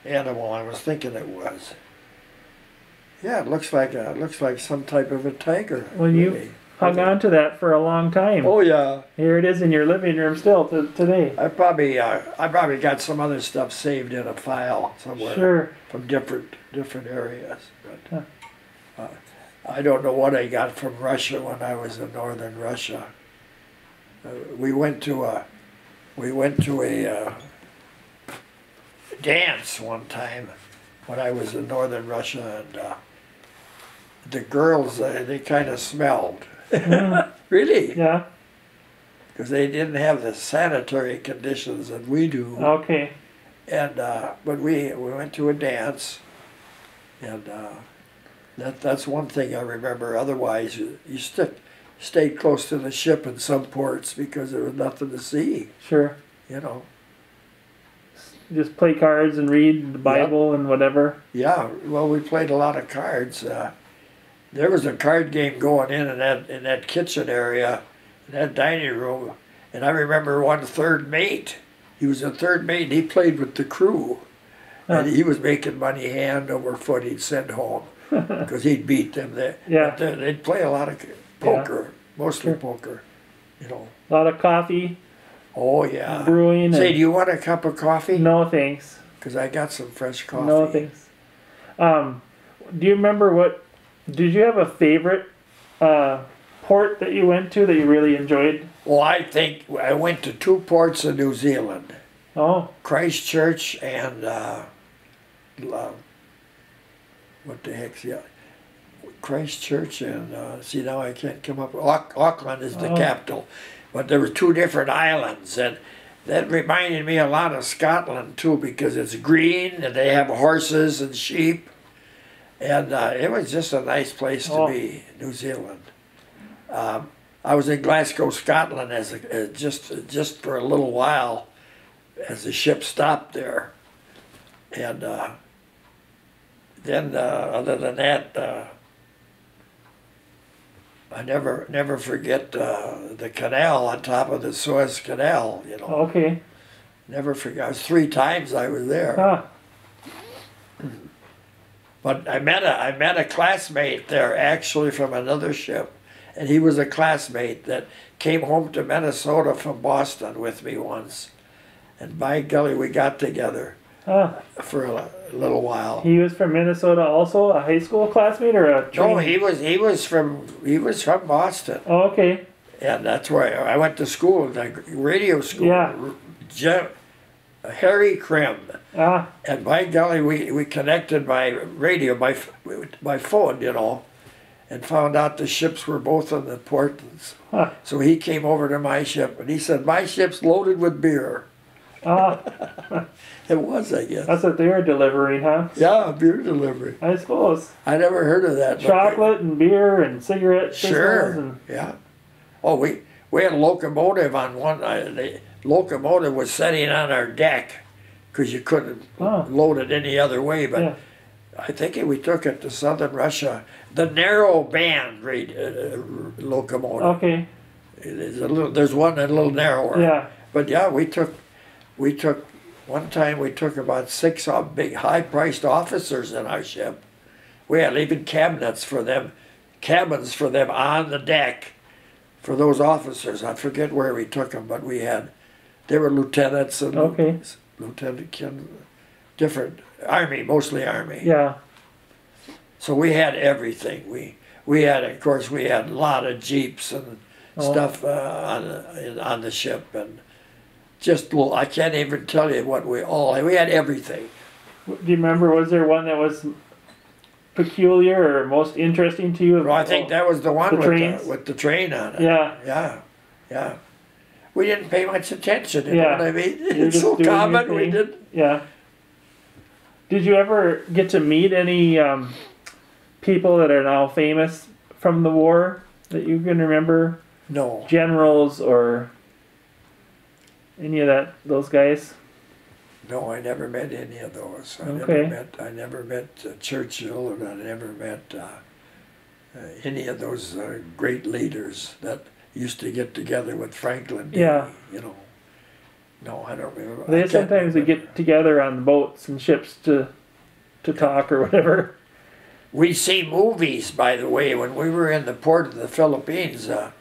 animal. I was thinking it was. Yeah, it looks like a it looks like some type of a tiger. When you- hung on to that for a long time. Oh yeah. Here it is in your living room still to today. I probably uh, I probably got some other stuff saved in a file somewhere Sure. from different different areas. But uh, I don't know what I got from Russia when I was in northern Russia. Uh, we went to a we went to a uh, dance one time when I was in northern Russia, and uh, the girls uh, they kind of smelled. Mm, [laughs] really? yeah. because they didn't have the sanitary conditions that we do. Okay. And uh, but we we went to a dance, and uh, that that's one thing I remember. Otherwise, you, you stick stayed close to the ship in some ports because there was nothing to see. Sure. You know. just play cards and read the Bible and whatever. Yeah, well, we played a lot of cards. Uh, there was a card game going in in that in that kitchen area, in that dining room, and I remember one third mate. He was a third mate. And he played with the crew, and he was making money hand over foot. He'd send home [laughs] because he'd beat them. They, Yeah. but they- they'd play a lot of poker, mostly poker. You know. A lot of coffee, Oh yeah. brewing. Say, and- do you want a cup of coffee? no thanks. Because I got some fresh coffee. No thanks. Um, do you remember what? Did you have a favorite uh, port that you went to that you really enjoyed? Well, I think I went to two ports in New Zealand. Oh, Christchurch and uh, uh, what the heck's the Christchurch and uh, see now I can't come up. Auck- Auckland is the Oh. capital, but there were two different islands, and that reminded me a lot of Scotland too because it's green and they have horses and sheep, and uh, it was just a nice place to Oh. be, New Zealand. Um, I was in Glasgow, Scotland, as a, uh, just just for a little while, as the ship stopped there, and uh, then uh, other than that, uh, I never never forget uh, the canal on top of the Suez Canal. You know, okay. never forget. I was three times I was there. Ah, But I met a I met a classmate there actually from another ship, and he was a classmate that came home to Minnesota from Boston with me once, and by golly, we got together ah. for a, little while. He was from Minnesota, also a high school classmate or a No, he was he was from he was from Boston, Oh, okay. and that's where I went to school, the radio school. Yeah. Je- Harry Krim. Ah, And by golly, we, we connected by radio, by, by phone, you know, and found out the ships were both in the port. Huh. So he came over to my ship and he said, My ship's loaded with beer. ah. [laughs] It was, I guess. That's what they were delivering, huh? Yeah, beer delivery. I suppose. I never heard of that. Chocolate and beer and cigarettes. Sure. and Yeah. Oh, we, we had a locomotive on one, uh, the locomotive was sitting on our deck because you couldn't Oh. load it any other way, but yeah. I think we took it to southern Russia. The narrow band rate, uh, uh, locomotive. Okay. There's a little. There's one a little narrower. Yeah. But yeah, we took, we took, one time we took about six big high-priced officers in our ship. We had even cabinets for them, cabins for them on the deck, for those officers. I forget where we took them, but we had, they were lieutenants and Okay. lieutenant, different army, mostly army. Yeah. So we had everything. We we had, of course, we had a lot of jeeps and Oh. stuff uh, on on the ship, and just I can't even tell you what we all we had everything. Do you remember? Was there one that was peculiar or most interesting to you? Well, I think that was the one The with trains? the, with the train on it. Yeah. yeah, yeah. We didn't pay much attention. You Yeah. know what I mean? You're It's so common. We did. Yeah. Did you ever get to meet any um, people that are now famous from the war that you can remember? No, Generals or any of that? Those guys? no, I never met any of those. I never Okay. met. I never met uh, Churchill, and I never met uh, uh, any of those uh, great leaders that used to get together with Franklin. Yeah. You know. No, I don't remember. They sometimes remember. get together on boats and ships to to talk or whatever. We see movies, by the way, when we were in the port of the Philippines. Uh,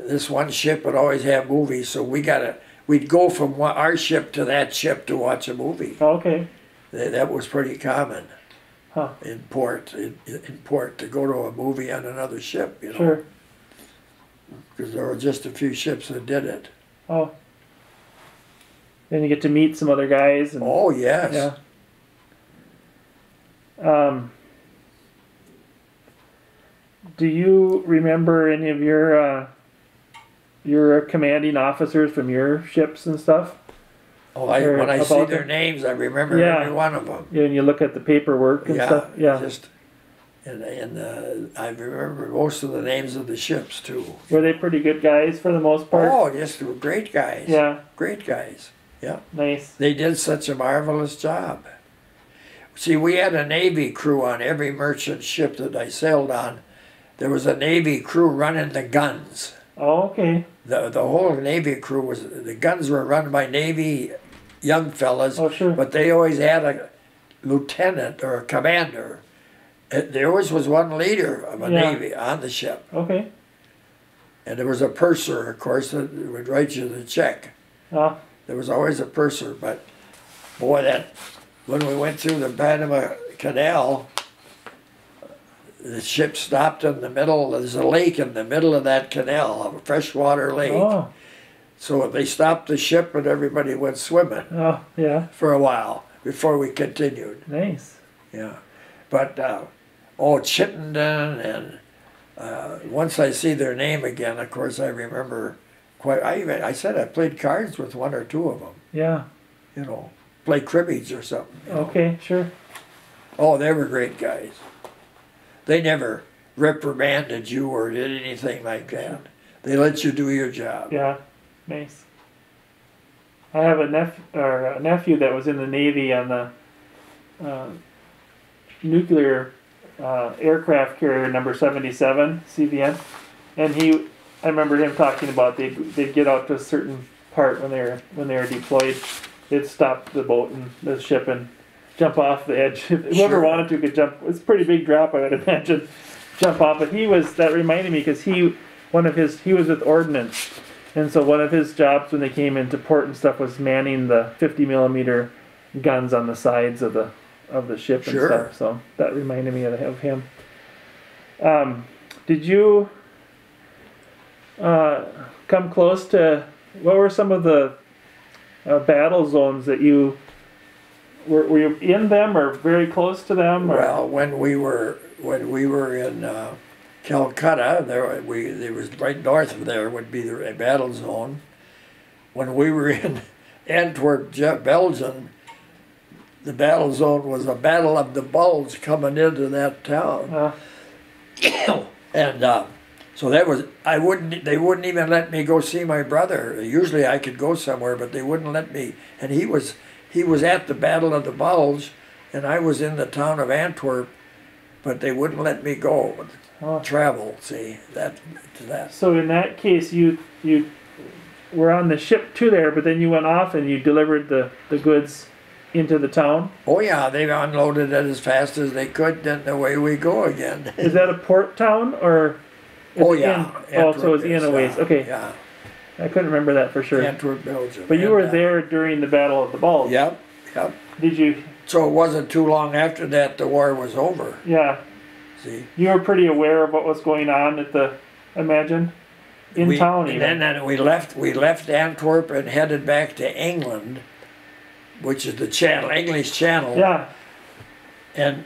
this one ship would always have movies, so we gotta we'd go from our ship to that ship to watch a movie. Okay. That, that was pretty common Huh. in port in, in port to go to a movie on another ship, you know, Sure. because there were just a few ships that did it. Oh. Then you get to meet some other guys and Oh yes, yeah. Um, do you remember any of your uh, your commanding officers from your ships and stuff? oh, I, when I see their them? names, I remember Yeah. every one of them. Yeah, and you look at the paperwork and yeah, stuff. Yeah. just and and uh, I remember most of the names of the ships too. Were they pretty good guys for the most part? Oh, just were great guys. Yeah. great guys. Yeah. Nice. They did such a marvelous job. See, we had a Navy crew on every merchant ship that I sailed on. There was a Navy crew running the guns. Oh, okay. The, the whole Navy crew was, the guns were run by Navy young fellas, Oh, sure. but they always had a lieutenant or a commander. Uh, There always was one leader of a Yeah. Navy on the ship. Okay. And there was a purser, of course, that would write you the check. Uh, There was always a purser, but boy, that when we went through the Panama Canal, the ship stopped in the middle. There's a lake in the middle of that canal, a freshwater lake. oh, So they stopped the ship and everybody went swimming oh, yeah. for a while before we continued. Nice. Yeah, but uh, oh, Chittenden and uh, once I see their name again, of course I remember quite. I even I said I played cards with one or two of them. Yeah. You know, play cribbage or something. you know. Okay, sure. Oh, they were great guys. They never reprimanded you or did anything like that. They let you do your job. Yeah. Nice. I have a nephew or a nephew that was in the Navy on the uh, nuclear uh, aircraft carrier number seventy seven CVN, and he. I remember him talking about they they'd get out to a certain part when they were when they were deployed, they'd stop the boat and the ship and jump off the edge. [laughs] Whoever Sure. wanted to could jump. It's a pretty big drop, I would [laughs] imagine. Jump off, but he was that reminded me because he one of his he was with ordnance, and so one of his jobs when they came into port and stuff was manning the 50 millimeter guns on the sides of the of the ship and Sure. stuff. So that reminded me of, of him. Um, did you uh, come close to what were some of the uh, battle zones that you were, were you in them or very close to them? Or? Well, when we were when we were in uh, Calcutta, there we there was right north of there would be the battle zone. When we were [laughs] in Antwerp, Belgium, the battle zone was a battle of the bulge coming into that town. Uh, [coughs] and uh, so that was I wouldn't they wouldn't even let me go see my brother. Usually I could go somewhere, but they wouldn't let me. And he was he was at the Battle of the Bulge, and I was in the town of Antwerp, but they wouldn't let me go Oh. travel. See that to that. so in that case, you you were on the ship to there, but then you went off and you delivered the, the goods into the town. Oh yeah, they unloaded it as fast as they could. Then away we go again. Is that a port town or? oh yeah. In, oh, so it's Antwerp in a ways. yeah, Okay, Yeah. I couldn't remember that for sure. Antwerp, Belgium. But you were uh, there during the Battle of the Bulge. Yep. Yep. Did you? So it wasn't too long after that the war was over. Yeah. See. You were pretty aware of what was going on at the. Imagine. In we, town and then, then we left we left Antwerp and headed back to England, which is the channel English Channel, yeah. and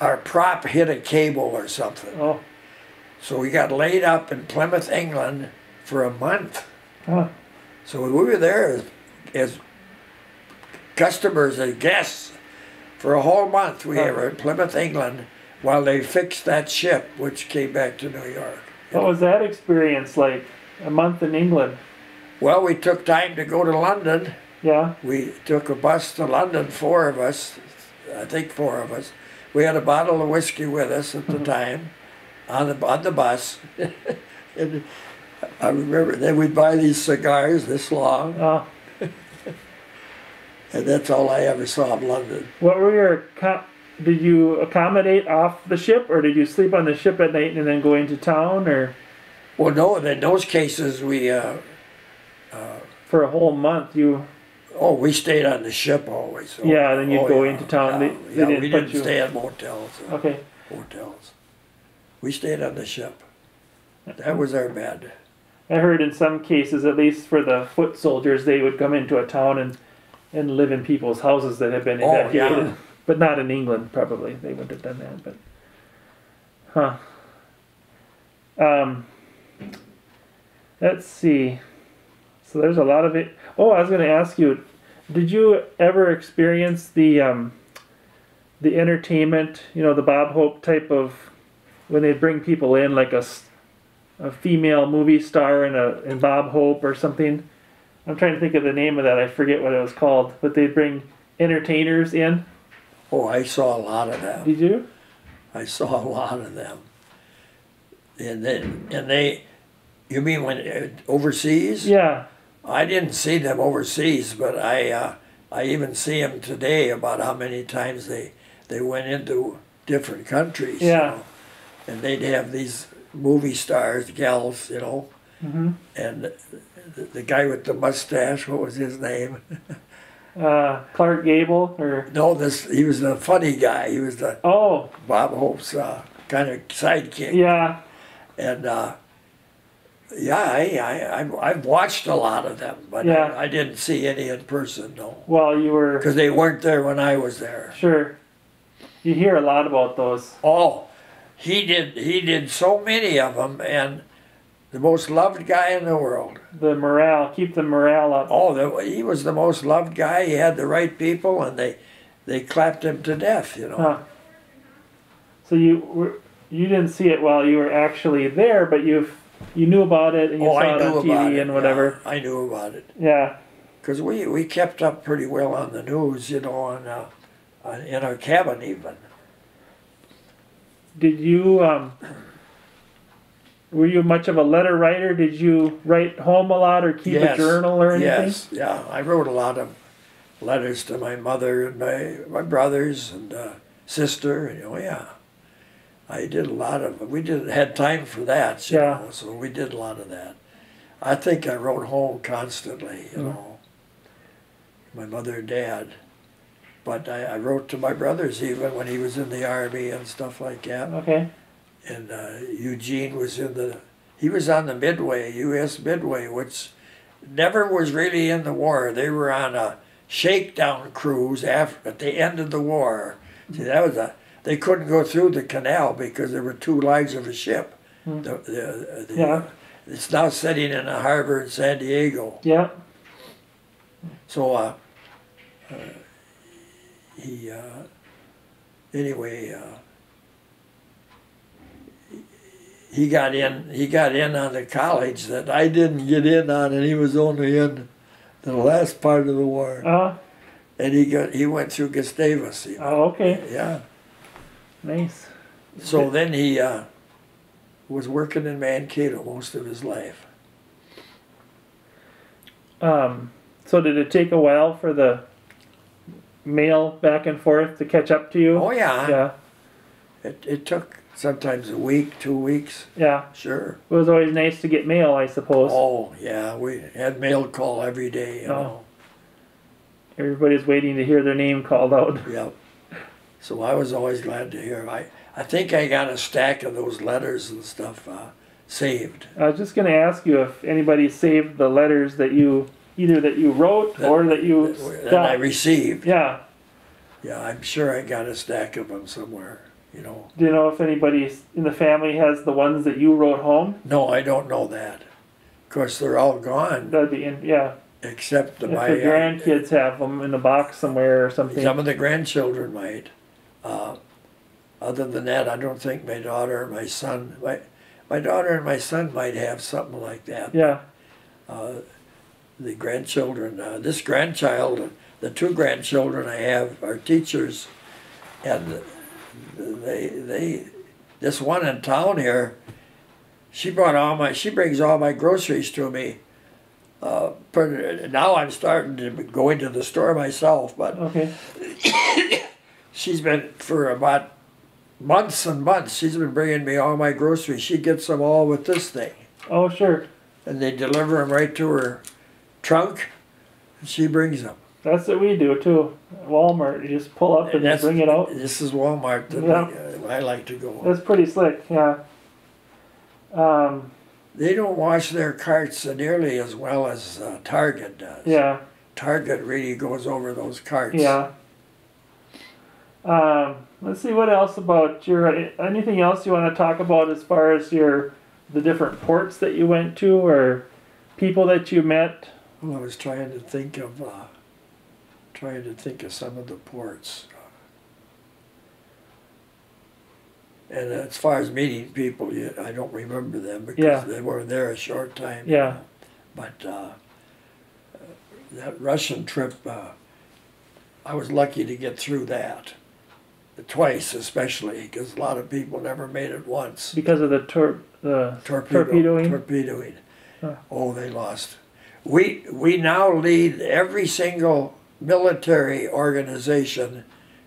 our prop hit a cable or something. Oh. So we got laid up in Plymouth, England for a month. Huh. So we were there as, as customers and guests for a whole month. We Huh. were in Plymouth, England, while they fixed that ship, which came back to New York. What was that experience like? A month in England. Well, we took time to go to London. Yeah. We took a bus to London, four of us, I think four of us. We had a bottle of whiskey with us at the mm-hmm. time on the, on the bus. [laughs] and I remember then we'd buy these cigars this long, Uh, [laughs] and that's all I ever saw of London. what were your? Did you accommodate off the ship, or did you sleep on the ship at night and then go into town, or Well, no, in those cases we, uh, for a whole month you? oh, we stayed on the ship always. So, Yeah, then you'd oh, go yeah, into town. Yeah, They- they yeah, didn't we didn't you- stay at motels. Okay. Hotels. We stayed on the ship. That was our bed. I heard in some cases, at least for the foot soldiers, they would come into a town and and live in people's houses that had been Oh, evacuated. yeah. But not in England, probably. They wouldn't have done that, but. Huh. Um, let's see. So there's a lot of it. Oh, I was going to ask you, did you ever experience the um, the entertainment, you know, the Bob Hope type of when they bring people in, like a, a female movie star and a and Bob Hope or something? I'm trying to think of the name of that. I forget what it was called, but they'd bring entertainers in. Oh, I saw a lot of them. Did you? I saw a lot of them. And then, and they, you mean when uh, overseas? Yeah. I didn't see them overseas, but I, uh, I even see them today about how many times they, they went into different countries. you Yeah. know. And they'd have these movie stars, gals, you know, hmm and the, the guy with the mustache, what was his name? [laughs] Uh, Clark Gable or No, this he was the funny guy. He was the oh Bob Hope's uh, kind of sidekick. yeah And uh, yeah, I, I I've, I've watched a lot of them, but Yeah. I, I didn't see any in person, no, well you were because they weren't there when I was there. sure you hear a lot about those Oh, he did he did so many of them, and the most loved guy in the world. the morale keep the morale up Oh, the, he was the most loved guy. He had the right people, and they they clapped him to death. You know. huh. so you were you didn't see it while you were actually there but you've you knew about it and you oh, saw I it on about TV it. and whatever yeah, I knew about it. yeah Because we, we kept up pretty well on the news, you know, on, uh, on in our cabin even. Did you um were you much of a letter writer did you write home a lot or keep Yes, a journal or anything Yes, yeah. I wrote a lot of letters to my mother and my, my brothers and uh, sister. You know, yeah. I did a lot of. We did had time for that. You Yeah. Know, so we did a lot of that. I think I wrote home constantly. You Mm. know, my mother and dad. But I, I wrote to my brothers even when he was in the army and stuff like that. okay and uh, Eugene was in the he was on the Midway, U.S. Midway, which never was really in the war. They were on a shakedown cruise after at the end of the war. See, that was a they couldn't go through the canal because there were two lines of a ship. Hmm. The, the, the, Yeah. It's now sitting in a harbor in San Diego. yeah So uh, uh, he uh, anyway uh, he got in he got in on the college that I didn't get in on, and he was only in the last part of the war, uh and he got he went through Gustavus. you know. oh okay Yeah. nice So then he uh, was working in Mankato most of his life. Um, so did it take a while for the mail back and forth to catch up to you? Oh yeah. Yeah, It it took sometimes a week, two weeks. yeah. Sure. It was always nice to get mail, I suppose. Oh, yeah, we had mail call every day, you Oh. know. Everybody's waiting to hear their name called out. [laughs] Yep. So I was always glad to hear. I, I think I got a stack of those letters and stuff uh, saved. I was just gonna ask you if anybody saved the letters that you, either that you wrote or that you That I received. Yeah, Yeah, I'm sure I got a stack of them somewhere, you know. do you know if anybody in the family has the ones that you wrote home? No, I don't know that. Of course, they're all gone, That'd be, in yeah, except if my the grandkids have them in the box somewhere or something. Some of the grandchildren might. Uh, other than that, I don't think my daughter or my son, my, my daughter and my son might have something like that. Yeah, Uh, the grandchildren, uh, this grandchild, the two grandchildren I have are teachers, and they, they, this one in town here, she brought all my, she brings all my groceries to me. Uh, now I'm starting to go into the store myself, but okay, [coughs] she's been for about months and months. She's been bringing me all my groceries. She gets them all with this thing, oh, sure. and they deliver them right to her trunk. And she brings them. That's what we do too. Walmart, you just pull up and, that's- bring it out. This is Walmart that Yeah. I, I like to go. That's pretty slick, yeah. Um, They don't wash their carts nearly as well as uh, Target does. yeah, Target really goes over those carts. yeah. Um, let's see what else about your anything else you want to talk about as far as your the different ports that you went to or people that you met. Well, I was trying to think of, uh, trying to think of some of the ports. And as far as meeting people, yeah, I don't remember them because Yeah. they were there a short time. Yeah. But uh, uh, that Russian trip, uh, I was lucky to get through that. Twice, especially, because a lot of people never made it once. Because of the tor- the Torpedo, torpedoing. Torpedoing. Huh. Oh, they lost. We we now lead every single military organization.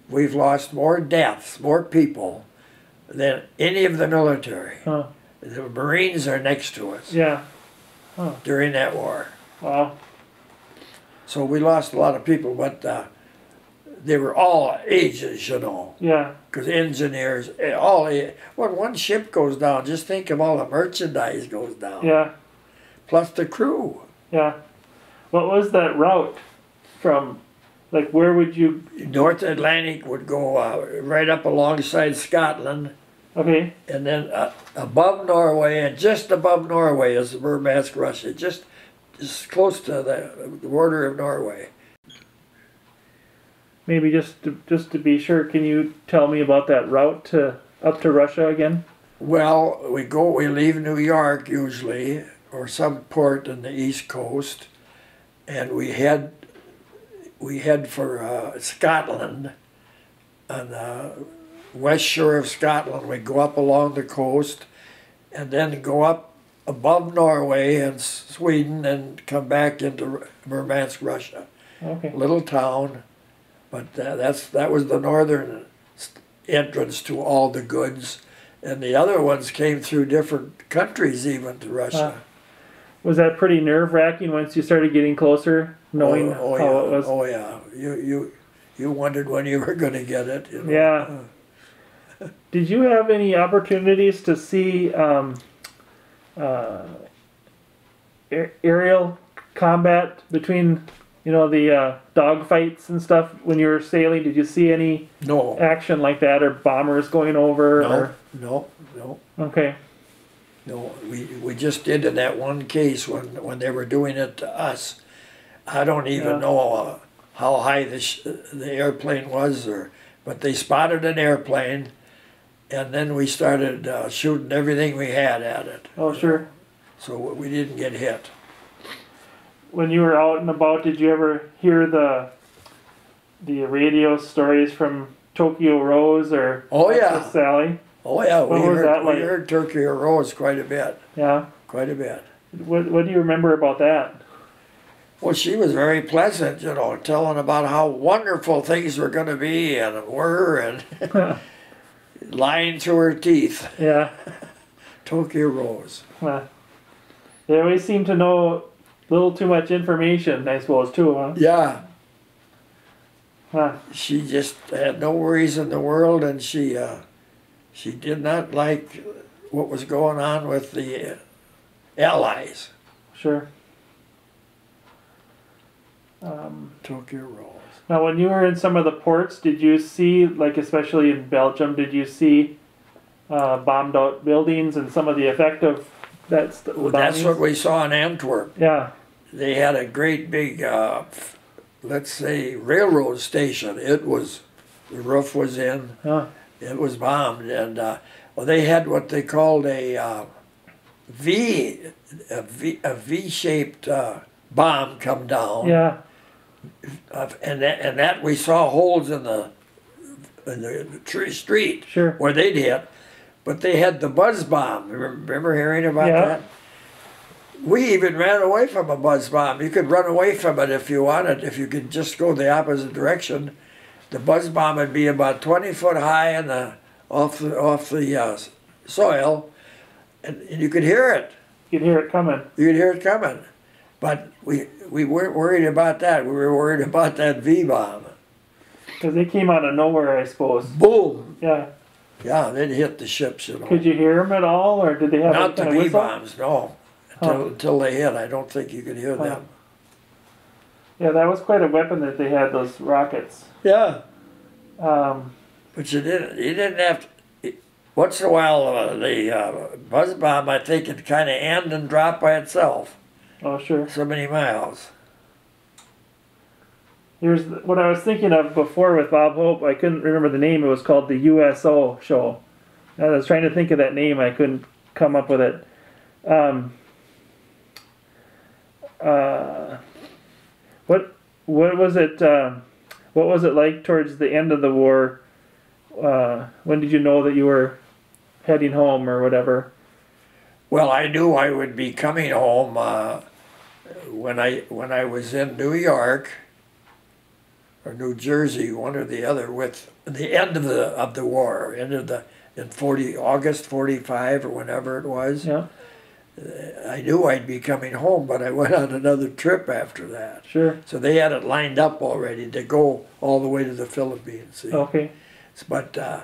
We've lost more deaths, more people, than any of the military. Huh. The Marines are next to us yeah. Huh. during that war. Wow. So we lost a lot of people, but uh, they were all ages, you know, Yeah. because engineers, eh, all a- when one ship goes down, just think of all the merchandise goes down, Yeah. plus the crew. Yeah. What was that route from? Like, where would you? North Atlantic would go uh, right up alongside Scotland, Okay. and then uh, above Norway, and just above Norway is Murmansk, Russia, just just close to the, the border of Norway. Maybe just to, just to be sure, can you tell me about that route to up to Russia again? Well, we go, we leave New York usually, or some port on the East Coast, and we head, we head for uh, Scotland, on the west shore of Scotland. We go up along the coast, and then go up above Norway and Sweden, and come back into Murmansk, Russia. Okay. Little town, but uh, that's that was the northern entrance to all the goods, and the other ones came through different countries, even to Russia. Was that pretty nerve wracking once you started getting closer, knowing oh, oh, how yeah. it was? Oh yeah, you you you wondered when you were [laughs] going to get it. You know? Yeah. [laughs] Did you have any opportunities to see um, uh, aer- aerial combat between, you know, the uh, dog fights and stuff when you were sailing? Did you see any No, action like that, or bombers going over? no, Or no, no, okay, no. We we just did in that one case when when they were doing it to us. I don't even Yeah. know uh, how high the sh- the airplane was, or but they spotted an airplane, and then we started uh, shooting everything we had at it. oh sure. So we didn't get hit. When you were out and about, did you ever hear the the radio stories from Tokyo Rose or Oh, yeah. Sally? Oh yeah, we was heard that like? we heard Tokyo Rose quite a bit, Yeah. quite a bit. What What do you remember about that? Well, she was very pleasant, you know, telling about how wonderful things were going to be and were, and [laughs] [laughs] lying through her teeth. yeah. [laughs] Tokyo Rose. Uh, they always seem to know a little too much information, I suppose, too, huh? Yeah, Huh. she just had no worries in the world, and she uh, she did not like what was going on with the Allies. Sure. Um, Tokyo Rose. now, when you were in some of the ports, did you see, like especially in Belgium, did you see uh, bombed out buildings and some of the effect of that? St- Well, that's what we saw in Antwerp. Yeah. They had a great big, uh, let's say, railroad station. It was, the roof was in, Huh. It was bombed, and uh, well, they had what they called a uh, V, a V, a V-shaped uh, bomb come down. Yeah. And that, and that we saw holes in the in the tree street Sure. where they'd hit, but they had the buzz bomb. Remember, remember hearing about Yeah. that? We even ran away from a buzz bomb. You could run away from it if you wanted, if you could just go the opposite direction. The buzz bomb would be about twenty foot high and the off the off the uh, soil, and, and you could hear it. You can hear it coming. You could hear it coming, but we we weren't worried about that. We were worried about that V bomb. Because they came out of nowhere, I suppose. Boom! Yeah. Yeah, they'd hit the ships, you know. Could you hear them at all, or did they have Not the V bombs, no. Until, Huh. until they hit, I don't think you could hear Huh. them. Yeah, that was quite a weapon that they had. Those rockets. Yeah, Um, but you didn't. You didn't have to. Once in a while, uh, the uh, buzz bomb, I think, it kind of end and drop by itself. oh, sure. So many miles. Here's what I was thinking of before with Bob Hope. I couldn't remember the name. It was called the USO show. I was trying to think of that name. I couldn't come up with it. Um, uh, What what was it? Uh, what was it like towards the end of the war? Uh, when did you know that you were heading home or whatever? Well, I knew I would be coming home uh, when I when I was in New York or New Jersey, one or the other, with the end of the of the war, end of the in forty August forty five or whenever it was. Yeah, I knew I'd be coming home, but I went on another trip after that. sure. So they had it lined up already to go all the way to the Philippines. See? Okay. But uh,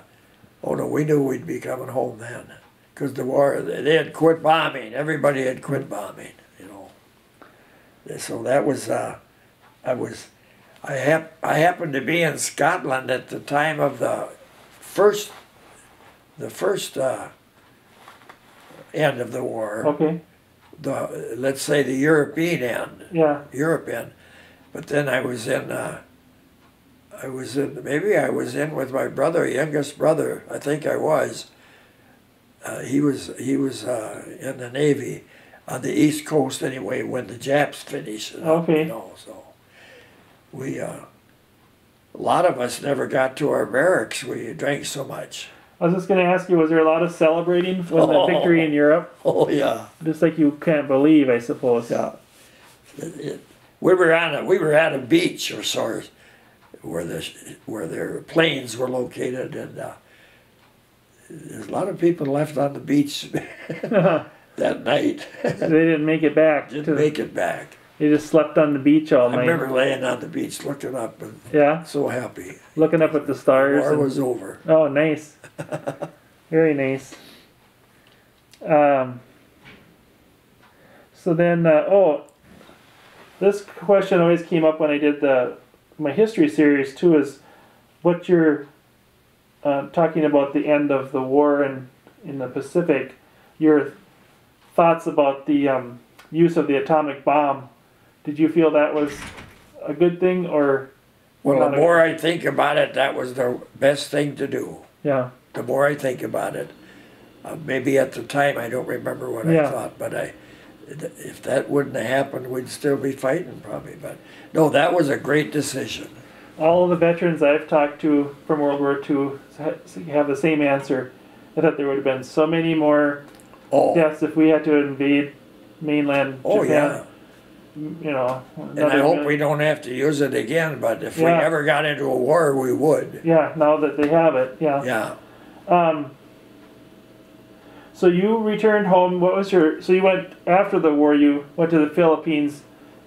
oh no, we knew we'd be coming home then, because the war they had quit bombing. Everybody had quit bombing, you know. So that was uh, I was I hap- I happened to be in Scotland at the time of the first the first uh, end of the war. Okay. The let's say the European end. Yeah. Europe in. But then I was in, uh, I was in, maybe I was in with my brother, youngest brother, I think I was. Uh, he was, he was uh, in the Navy on the East Coast anyway when the Japs finished. Okay. You know, so we, uh, a lot of us never got to our barracks. We drank so much. I was just gonna ask you, was there a lot of celebrating when the victory in Europe? Oh, yeah. Just like you can't believe, I suppose. Yeah. We were on a we were at a beach or sort where the where their planes were located, and uh, there's a lot of people left on the beach [laughs] that night. [laughs] they didn't make it back. Didn't the- make it back. They just slept on the beach all I night. I remember laying on the beach, looking up, and Yeah, so happy. looking up at the stars. War and- was over. Oh, nice. [laughs] Very nice. Um, so then, uh, oh, this question always came up when I did the my history series too. Is what you're uh, talking about the end of the war in in the Pacific? Your thoughts about the um, use of the atomic bomb? Did you feel that was a good thing or Well, the more I think about it, that was the best thing to do. yeah? The more I think about it, uh, maybe at the time I don't remember what I thought, but I, if that wouldn't have happened, we'd still be fighting probably. But no, that was a great decision. all of the veterans I've talked to from World War II have the same answer. I thought there would have been so many more Oh, deaths if we had to invade mainland oh Japan. yeah. You know, And I hope we don't have to use it again. But if we ever got into a war, we would. Yeah, now that they have it, yeah. Yeah. Um, so you returned home. What was your? So you went after the war. You went to the Philippines,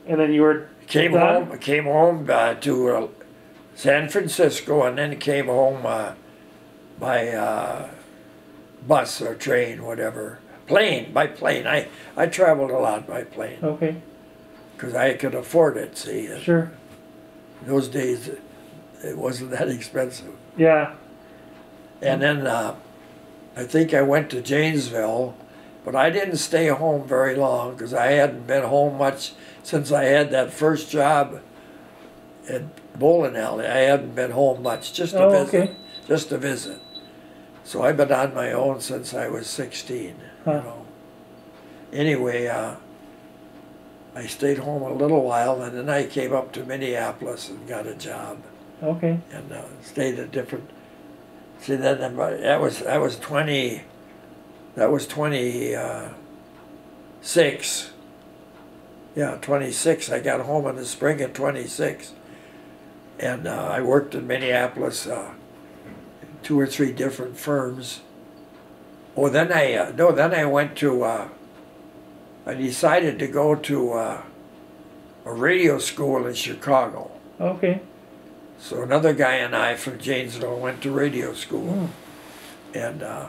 and then you were. Came Done? home. Came home uh, to uh, San Francisco, and then came home uh, by uh, bus or train, whatever. Plane by plane. I I traveled a lot by plane. Okay, because I could afford it. See, in sure. those days it wasn't that [laughs] expensive. Yeah. And then uh, I think I went to Janesville, but I didn't stay home very long because I hadn't been home much since I had that first job at bowling alley. I hadn't been home much, just to Oh, visit, okay. just to visit. So I've been on my own since I was 16. Huh. You know. Anyway, uh, I stayed home a little while, and then I came up to Minneapolis and got a job Okay. and uh, stayed at different. See that that was that was twenty. That was twenty uh, six. Yeah, twenty six. I got home in the spring of twenty six, and uh, I worked in Minneapolis, uh, two or three different firms. Oh, then I uh, no, then I went to. Uh, I decided to go to uh, a radio school in Chicago. Okay. So another guy and I from Janesville went to radio school, Mm. and uh,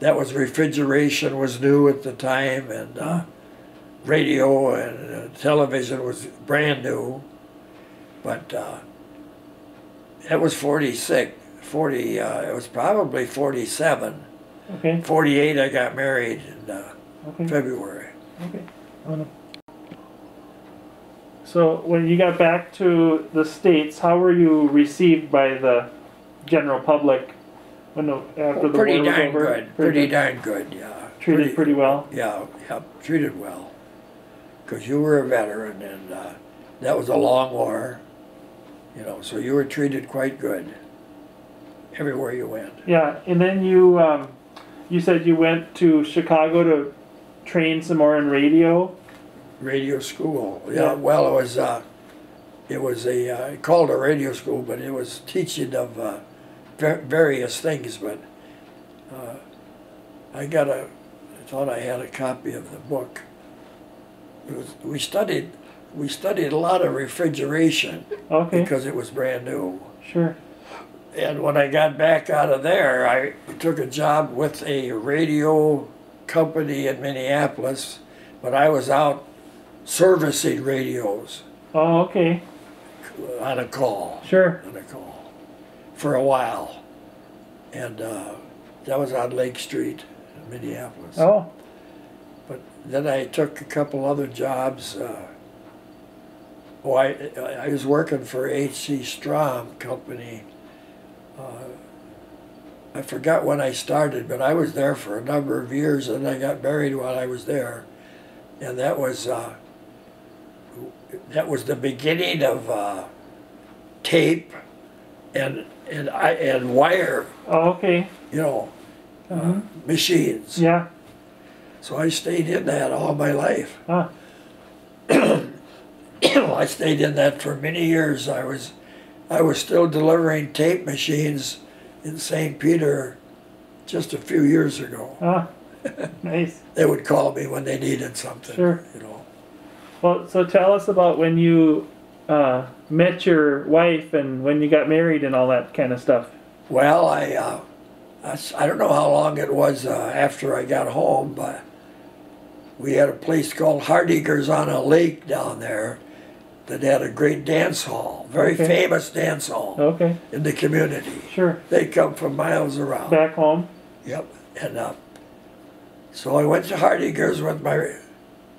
that was refrigeration was new at the time, and uh, radio and uh, television was brand new. But uh, that was 46, 40. Uh, it was probably 47. Okay. 48. I got married in uh, Okay. February. Okay. So when you got back to the states, how were you received by the general public when the, after the pretty war was darn over? good. Pretty darn good. Yeah. treated pretty well. Yeah, yeah, treated well. Because you were a veteran, and uh, that was a long war. You know, so you were treated quite good everywhere you went. Yeah, and then you um, you said you went to Chicago to train some more in radio. Radio school. Yeah. Well, it was uh, it was a uh, called a radio school, but it was teaching of uh, various things. But uh, I got a. I thought I had a copy of the book. Was, we studied we studied a lot of refrigeration Okay, because it was brand new. sure. And when I got back out of there, I took a job with a radio company in Minneapolis, but I was out servicing radios Oh, okay, on a call, sure. on a call, for a while. And uh, that was on Lake Street in Minneapolis. Oh, But then I took a couple other jobs. Uh, oh, I, I was working for H.C. Strom Company. Uh, I forgot when I started, but I was there for a number of years, and I got married while I was there, and that was uh, that was the beginning of uh, tape and and I and wire, oh, okay. you know, uh, Mhm. machines. Yeah. So I stayed in that all my life. Ah, [clears throat] I stayed in that for many years. I was, I was still delivering tape machines in St. Peter just a few years ago. ah, nice. [laughs] They would call me when they needed something. Sure. You know. Well, so tell us about when you uh, met your wife and when you got married and all that kind of stuff. Well, I, uh, I, I don't know how long it was uh, after I got home, but we had a place called Hardiger's on a lake down there that had a great dance hall, very Okay. famous dance hall Okay, in the community. sure. They come from miles around. Back home. Yep. And uh, so I went to Hardiger's with my.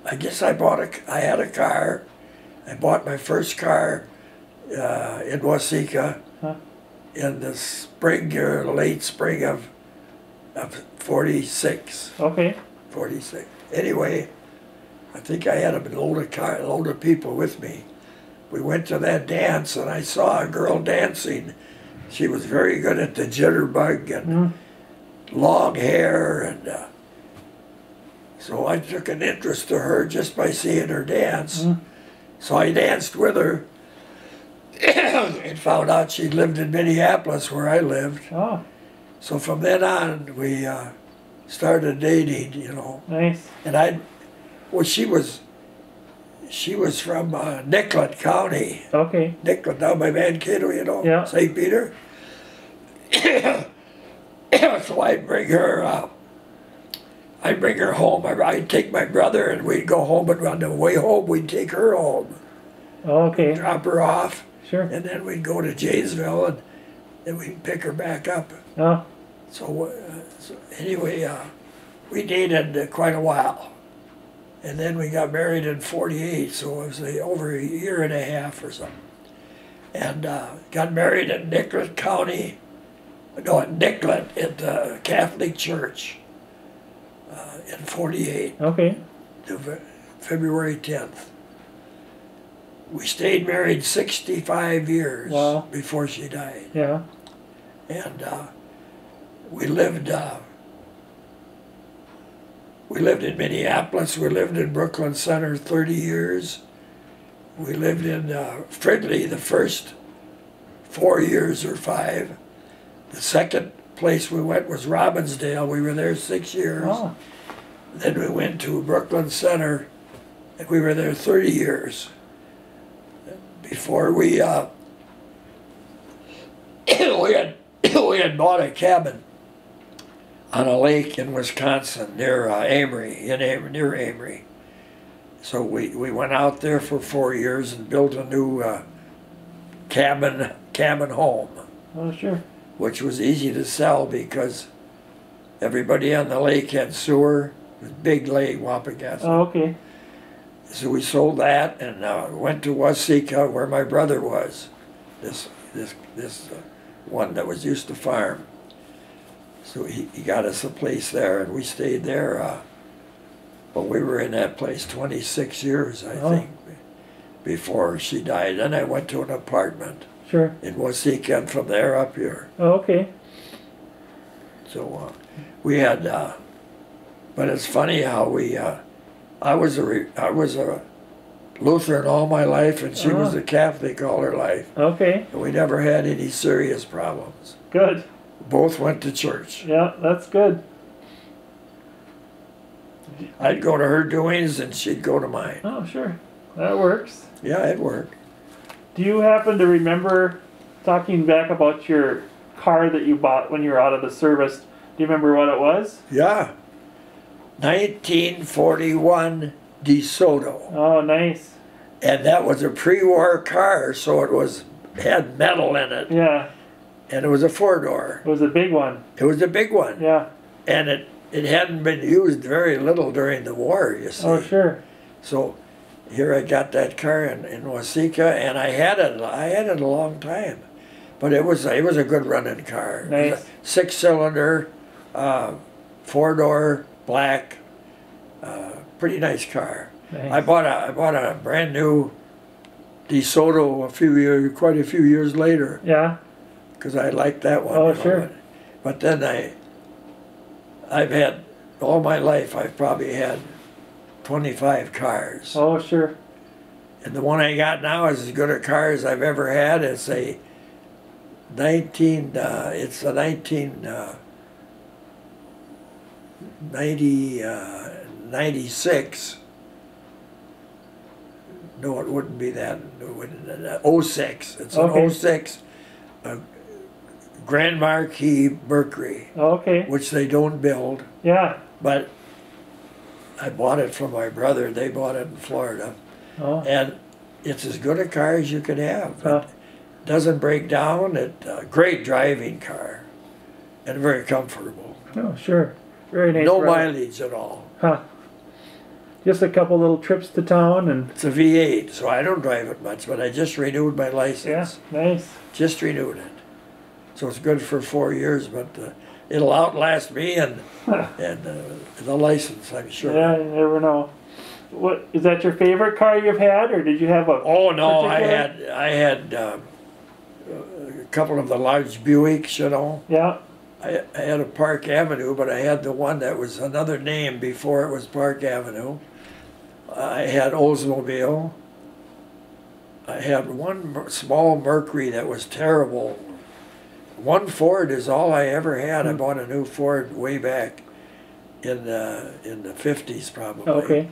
I guess I bought a. I had a car. I bought my first car uh, in Waseca Huh. in the spring or late spring of of 46. Okay. 46. Anyway, I think I had a load of car, a load of people with me. We went to that dance, and I saw a girl dancing. She was very good at the jitterbug and Mm. long hair, and uh, so I took an interest to her just by seeing her dance. Mm. So I danced with her, [coughs] and found out she lived in Minneapolis, where I lived. Oh, So from then on, we uh, started dating, you know. nice. And I, well, she was, she was from uh, Nicollet County, Okay. Nicollet down by Mankato, you know, Yeah. St. Peter. [coughs] so I'd bring her, uh, I'd bring her home. I- I'd take my brother and we'd go home, but on the way home, we'd take her home, Okay. drop her off, Sure. and then we'd go to Janesville and then we'd pick her back up. Oh, So, uh, so anyway, uh, we dated uh, quite a while. And then we got married in 48, so it was over a year and a half or something. And uh, got married in Nicollet County, no, Nicollet at the Catholic Church in 48, okay. to February 10th. We stayed married 65 years Wow. before she died Yeah. and uh, we lived. Uh, we lived in Minneapolis. We lived in Brooklyn Center 30 years. We lived in uh, Fridley the first four years or five. The second place we went was Robbinsdale. We were there six years. Oh, Then we went to Brooklyn Center, and we were there 30 years. Before we uh, [coughs] we had [coughs] we had bought a cabin on a lake in Wisconsin near uh, Amery, in Am- near Amery. So we, we went out there for four years and built a new uh, cabin cabin home, oh, sure. which was easy to sell because everybody on the lake had sewer. Big lake, Wapagas. Oh, okay. So we sold that and uh, went to Waseca where my brother was. This this this uh, one that was used to farm. So he, he got us a place there and we stayed there. Uh, but we were in that place 26 years, I Oh. think. before she died. Then I went to an apartment Sure. in Waseca and from there up here. Oh, okay. So uh, we had, uh, but it's funny how we. Uh, I was a re- I was a Lutheran all my life, and she was Ah. a Catholic all her life. Okay. And we never had any serious problems. Good. Both went to church. Yeah, that's good. I'd go to her doings, and she'd go to mine. Oh, sure. That works. Yeah, it worked. Do you happen to remember talking back about your car that you bought when you were out of the service? Do you remember what it was? Yeah. 1941 DeSoto. Oh, nice. And that was a pre-war car, so it was had metal in it, Yeah, and it was a four-door. it was a big one. It was a big one, Yeah. and it it hadn't been used very little during the war. You see, Oh, sure. so here I got that car in, in Waseca, and I had it. I had it a long time, but it was it was a good running car. It was a Nice. Six-cylinder, uh, four-door, black, uh, pretty nice car. Nice. I bought a I bought a brand new DeSoto a few years, quite a few years later, yeah. because I liked that one. Oh, know, sure. But, then I, I've had all my life. I've probably had twenty-five cars, Oh, sure. and the one I got now is as good a car as I've ever had. It's a nineteen. Uh, it's a nineteen. Uh, 90, uh, 96. No, it wouldn't be that. It wouldn't, uh, 06. It's an Okay. 06 uh, Grand Marquis Mercury, Okay. which they don't build, Yeah. but I bought it from my brother. They bought it in Florida. Oh, And it's as good a car as you could have. It doesn't break down. It uh, great driving car, and very comfortable. oh, sure. Very nice. no mileage at all. Huh. Just a couple little trips to town and It's a V8, so I don't drive it much, but I just renewed my yeah, license. nice. Just renewed it. So it's good for four years, but uh, it'll outlast me and and uh, the license, I'm sure. Yeah, you never know. What is that your favorite car you've had, or did you have a? Oh no, I had I had uh, a couple of the large Buicks, you know. Yeah. I, I had a Park Avenue, but I had the one that was another name before it was Park Avenue. I had Oldsmobile. I had one small Mercury that was terrible. One Ford is all I ever had. I Hmm. bought a new Ford way back in the in the fifties probably. Okay.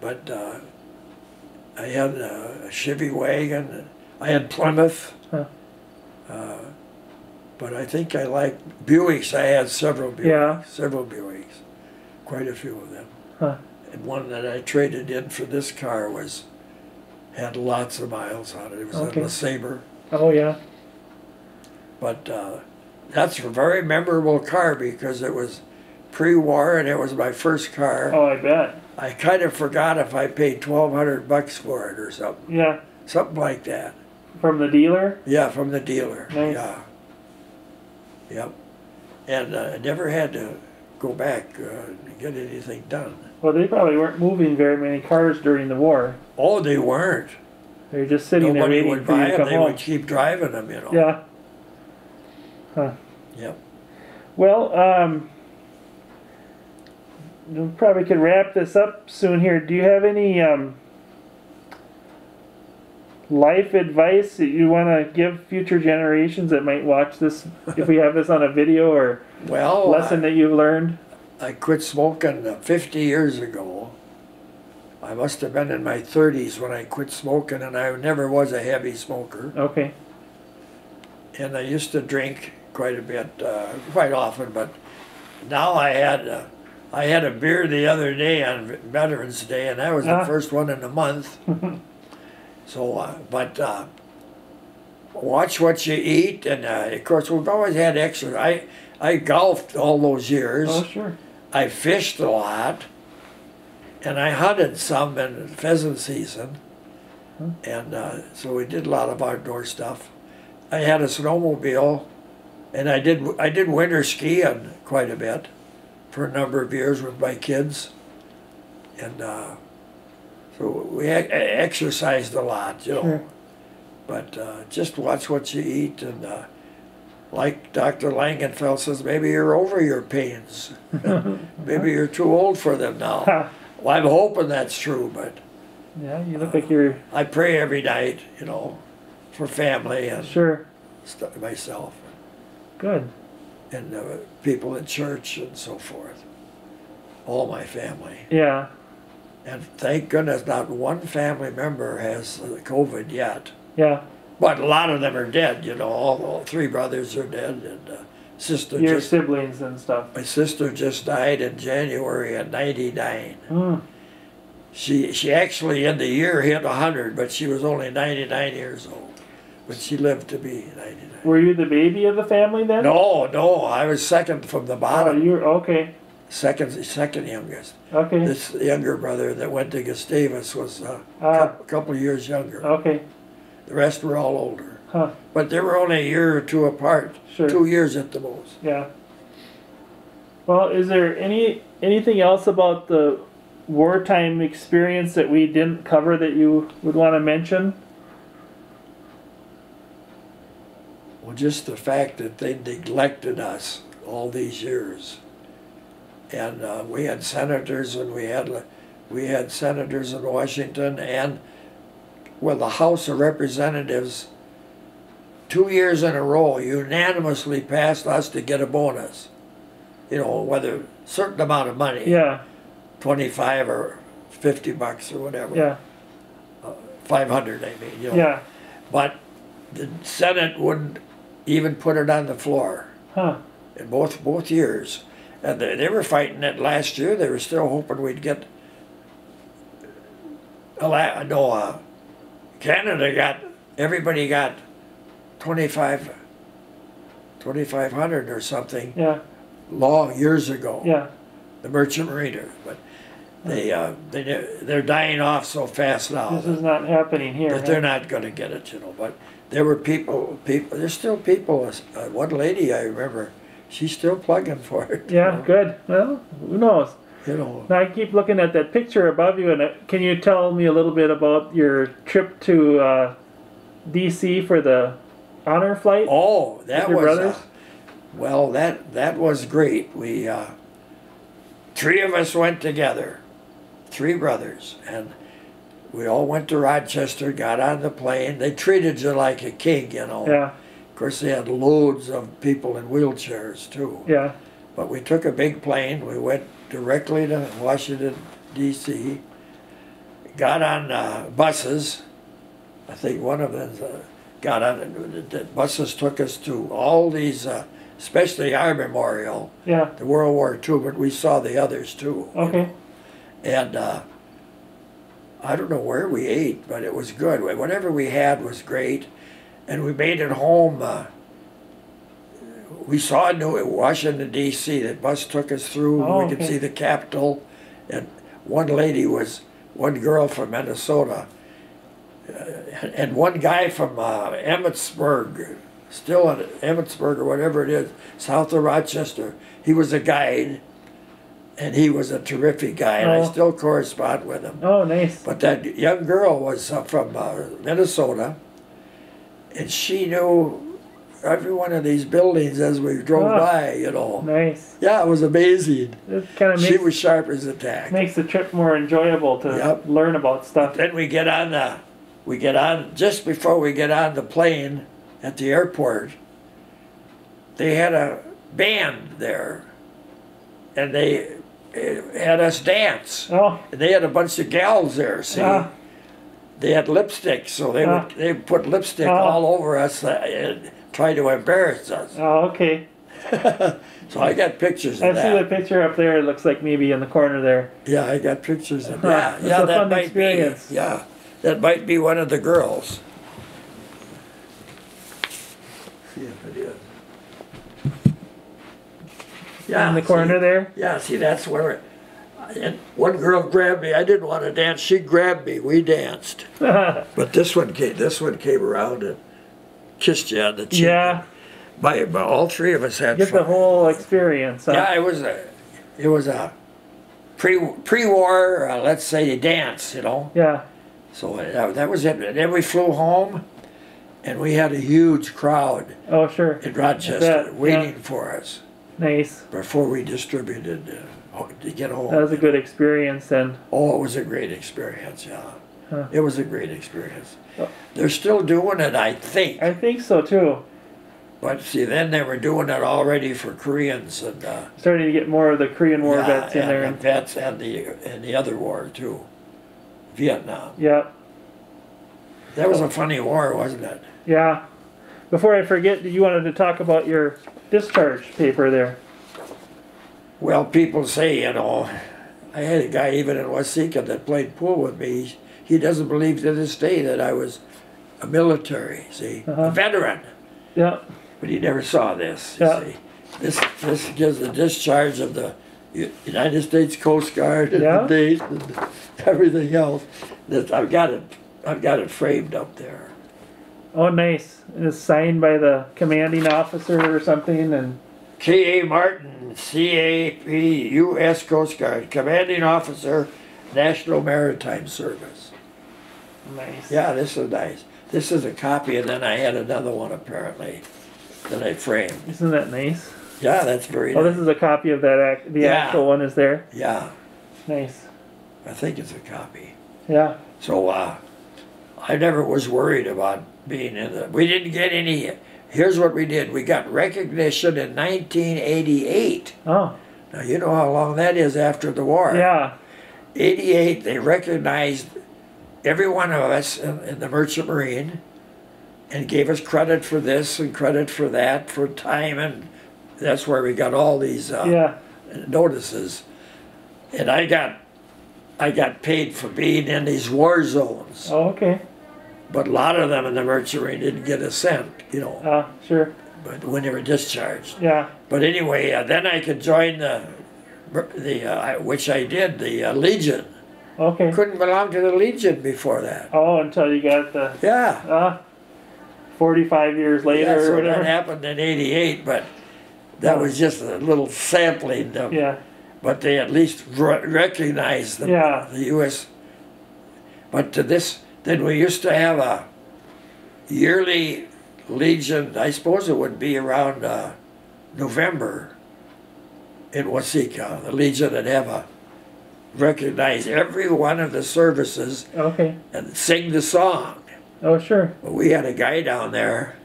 But uh, I had a Chevy wagon. I had Plymouth. Huh. Uh, but I think I like Buicks. I had several Buicks. Yeah. Several Buicks. Quite a few of them. Huh. And one that I traded in for this car was had lots of miles on it. It was Okay. a Saber. Oh yeah. But uh, that's a very memorable car because it was pre-war and it was my first car. Oh, I bet. I kind of forgot if I paid twelve hundred bucks for it or something, Yeah. something like that. From the dealer. Yeah, from the dealer. Nice. Yeah. Yep. And uh, I never had to go back uh, and get anything done. Well, they probably weren't moving very many cars during the war. Oh, they weren't. They were just sitting Nobody there waiting for you to them. come They home. would keep driving them, you know. Yeah. Huh. Yep. Well, um, we probably could wrap this up soon here. Do you have any um, life advice that you want to give future generations that might watch this if we have this on a video or Well, lesson that you've learned? I, I quit smoking uh, 50 years ago. I must have been in my 30s when I quit smoking, and I never was a heavy smoker. Okay. and I used to drink quite a bit, uh, quite often. But now I had, uh, I had a beer the other day on Veterans Day, and that was Ah. the first one in a month. [laughs] so, uh, but uh, watch what you eat, and uh, of course we've always had exercise. I I golfed all those years. Oh, sure. I fished a lot, and I hunted some in pheasant season, Hmm. and uh, so we did a lot of outdoor stuff. I had a snowmobile, and I did I did winter skiing quite a bit for a number of years with my kids, and uh, So we exercised a lot, you know. Sure. But uh, just watch what you eat, and uh, like Dr. Langenfeld says, maybe you're over your pains. [laughs] maybe you're too old for them now. [laughs] Well, I'm hoping that's true, but Yeah, you look like you're I pray every night, you know, for family and sure. stuff, myself Good. and uh, people in church and so forth. All my family. Yeah. And thank goodness not one family member has COVID yet. Yeah. But a lot of them are dead, you know. All, all three brothers are dead, and uh, sister Your just siblings and stuff. my sister just died in January at 99. Mm. She she actually in the year hit 100, but she was only 99 years old. But she lived to be 99. Were you the baby of the family then? No, no, I was second from the Oh, bottom, you okay. Second second youngest. Okay. This younger brother that went to Gustavus was uh, a Ah. cou- couple of years younger. Okay. The rest were all older. Huh. But they were only a year or two apart, Sure. two years at the most. Yeah. Well, is there any anything else about the wartime experience that we didn't cover that you would want to mention? Well, just the fact that they neglected us all these years, and uh, we had senators and we had we had senators in Washington and well the House of Representatives two years in a row unanimously passed us to get a bonus. You know whether certain amount of money, Yeah. twenty five or fifty bucks or whatever, Yeah. five hundred I mean, you know. Yeah. But the Senate wouldn't even put it on the floor Huh. in both both years. And they, they were fighting it last year. They were still hoping we'd get. Ala- No, uh, Canada got everybody got 25 2500 or something Yeah. long years ago. Yeah. The merchant mariner, but they uh, they they're dying off so fast now. This is not happening here. But huh? they're not going to get it, you know. But there were people, people. There's still people. Uh, one lady I remember, she's still plugging for it. you Yeah. know. Good. Well, who knows? You know. Now I keep looking at that picture above you, and uh, can you tell me a little bit about your trip to uh, D.C. for the honor flight? Oh, that was. brothers? Uh, well, that that was great. We uh, three of us went together, three brothers, and we all went to Rochester. Got on the plane. They treated you like a king, you know. Yeah. Course, they had loads of people in wheelchairs too. Yeah. But we took a big plane. We went directly to Washington, D.C. Got on uh, buses. I think one of them uh, got on. The the buses took us to all these, uh, especially our memorial, Yeah. the World War II. But we saw the others too. you Okay. know. And uh, I don't know where we ate, but it was good. Whatever we had was great, and we made it home. Uh, we saw New Washington D.C. The bus took us through. Oh, we could see the Capitol, and one lady was one girl from Minnesota, uh, and one guy from uh, Emmitsburg, still in Emmitsburg or whatever it is, south of Rochester. He was a guide, and he was a terrific guy, and I Oh. still correspond with him. Oh, nice. But that young girl was uh, from uh, Minnesota, and she knew every one of these buildings as we drove Ah. by, you know. Nice. Yeah, it was amazing. It kind of She was sharp as a tack. makes the trip more enjoyable to Yep. learn about stuff. Then we get on the, we get on, just before we get on the plane at the airport, they had a band there, and they eh, had us dance. Oh, And they had a bunch of gals there, see? Ah. They had lipstick, so they Ah. would they put lipstick Ah. all over us uh, and try to embarrass us. oh, okay. [laughs] So I got pictures I of see the picture up there. It looks like maybe in the corner there. Yeah, I got pictures of [laughs] that. Yeah, a that might experience. be. Yeah, that might be one of the girls. See if it is. Yeah, in the see? corner there. Yeah, see, that's where. And one girl grabbed me. I didn't want to dance. She grabbed me. We danced. [laughs] But this one came. This one came around and kissed you on the cheek. yeah, My, my, all three of us had get the whole experience. Huh? Yeah, it was a, it was a pre pre-war, uh, let's say, dance, you know. Yeah. So uh, that, that was it. And then we flew home, and we had a huge crowd Oh, sure. in Rochester waiting for us Nice. before we distributed uh, to get home. That was a good experience then. Oh, it was a great experience, yeah. Huh. It was a great experience. Oh. They're still doing it, I think. I think so too. But see, then they were doing it already for Koreans and uh, Starting to get more of the Korean War yeah, vets in and there. And, vets and the and the other war too, Vietnam. yeah. That was a funny war, wasn't it? Yeah. Before I forget, you wanted to talk about your discharge paper there. Well, people say, you know, I had a guy even in Waseca that played pool with me. He, doesn't believe to this day that I was a military, see, Uh-huh. a veteran. Yeah. But he never saw this. You Yeah. see, this this gives the discharge of the United States Coast Guard and Yeah. the date and everything else. That I've got it. I've got it framed up there. Oh, nice. And it's signed by the commanding officer or something. And K. A. Martin, C. A. P. U.S. Coast Guard, Commanding Officer, National Maritime Service. nice. Yeah, this is nice. This is a copy, and then I had another one apparently that I framed. Isn't that nice? Yeah, that's very nice. Oh, nice. this is a copy of that. Act, the Yeah. actual one is there. Yeah, Nice. I think it's a copy. Yeah. So uh, I never was worried about being in the. We didn't get any. Here's what we did. We got recognition in 1988. Oh. Now you know how long that is after the war. Yeah. 88. They recognized every one of us in, in the Merchant Marine, and gave us credit for this and credit for that for time, and that's where we got all these uh, Yeah. notices. And I got. I got paid for being in these war zones. Oh, okay. But a lot of them in the Merchant Marine didn't get a cent, you know, Uh, sure. but when they were discharged. Yeah. But anyway, uh, then I could join the, the uh, which I did, the uh, Legion. Okay. Couldn't belong to the Legion before that. Oh, until you got the Yeah. uh, 45 years later yeah or so that happened in '88, but that was just a little sampling. Of, Yeah. But they at least re- recognized the, Yeah. the U.S. But to this, then we used to have a yearly Legion. I suppose it would be around uh, November in Waseca. The Legion would have a recognize every one of the services Okay. and sing the song. Oh, sure. We had a guy down there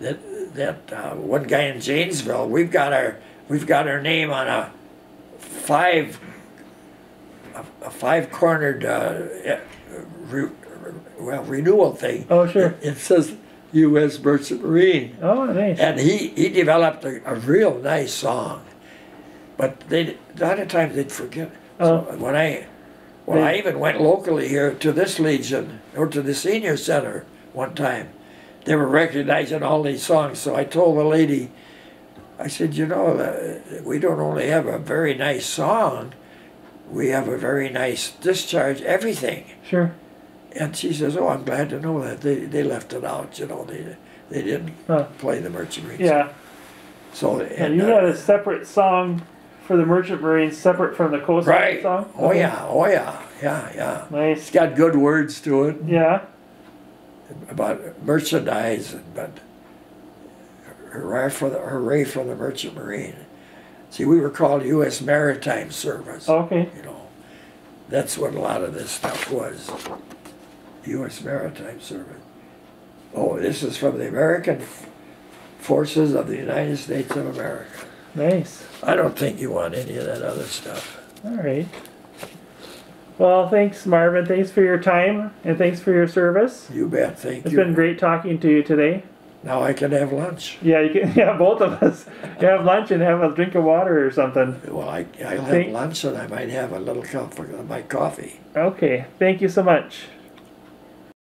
that that uh, one guy in Janesville. We've got our we've got our name on a five a, a five cornered uh, well renewal thing. Oh, sure. It, says U.S. Merchant Marine, Oh, nice. and he he developed a, a real nice song, but they a lot of times they'd forget. So when I well, I even went locally here to this Legion or to the senior center one time. They were recognizing all these songs, so I told the lady, I said, you know, uh, we don't only have a very nice song, we have a very nice discharge, everything. Sure. And she says, oh, I'm glad to know that they, they left it out, you know, they they didn't Huh. play the Merchant Marines. Yeah. So And you uh, had a separate song for the Merchant Marines, separate from the Coast Guard right? song. Oh Okay. yeah, oh yeah, yeah, yeah. It's Nice. got good words to it. Yeah. about merchandise, but hurrah for the hooray for the merchant marine. See, we were called U.S. Maritime Service. Okay. You know, that's what a lot of this stuff was. U.S. Maritime Service. Oh, this is from the American Forces of the United States of America. Nice. I don't think you want any of that other stuff. All right. Well, thanks, Marvin. Thanks for your time and thanks for your service. You bet. Thank It's you. It's been great talking to you today. Now I can have lunch. Yeah, you can. [laughs] Yeah, both of us. You have lunch and have a drink of water or something. Well, I, I'll have Thank- lunch and I might have a little cup of my coffee. Okay. Thank you so much.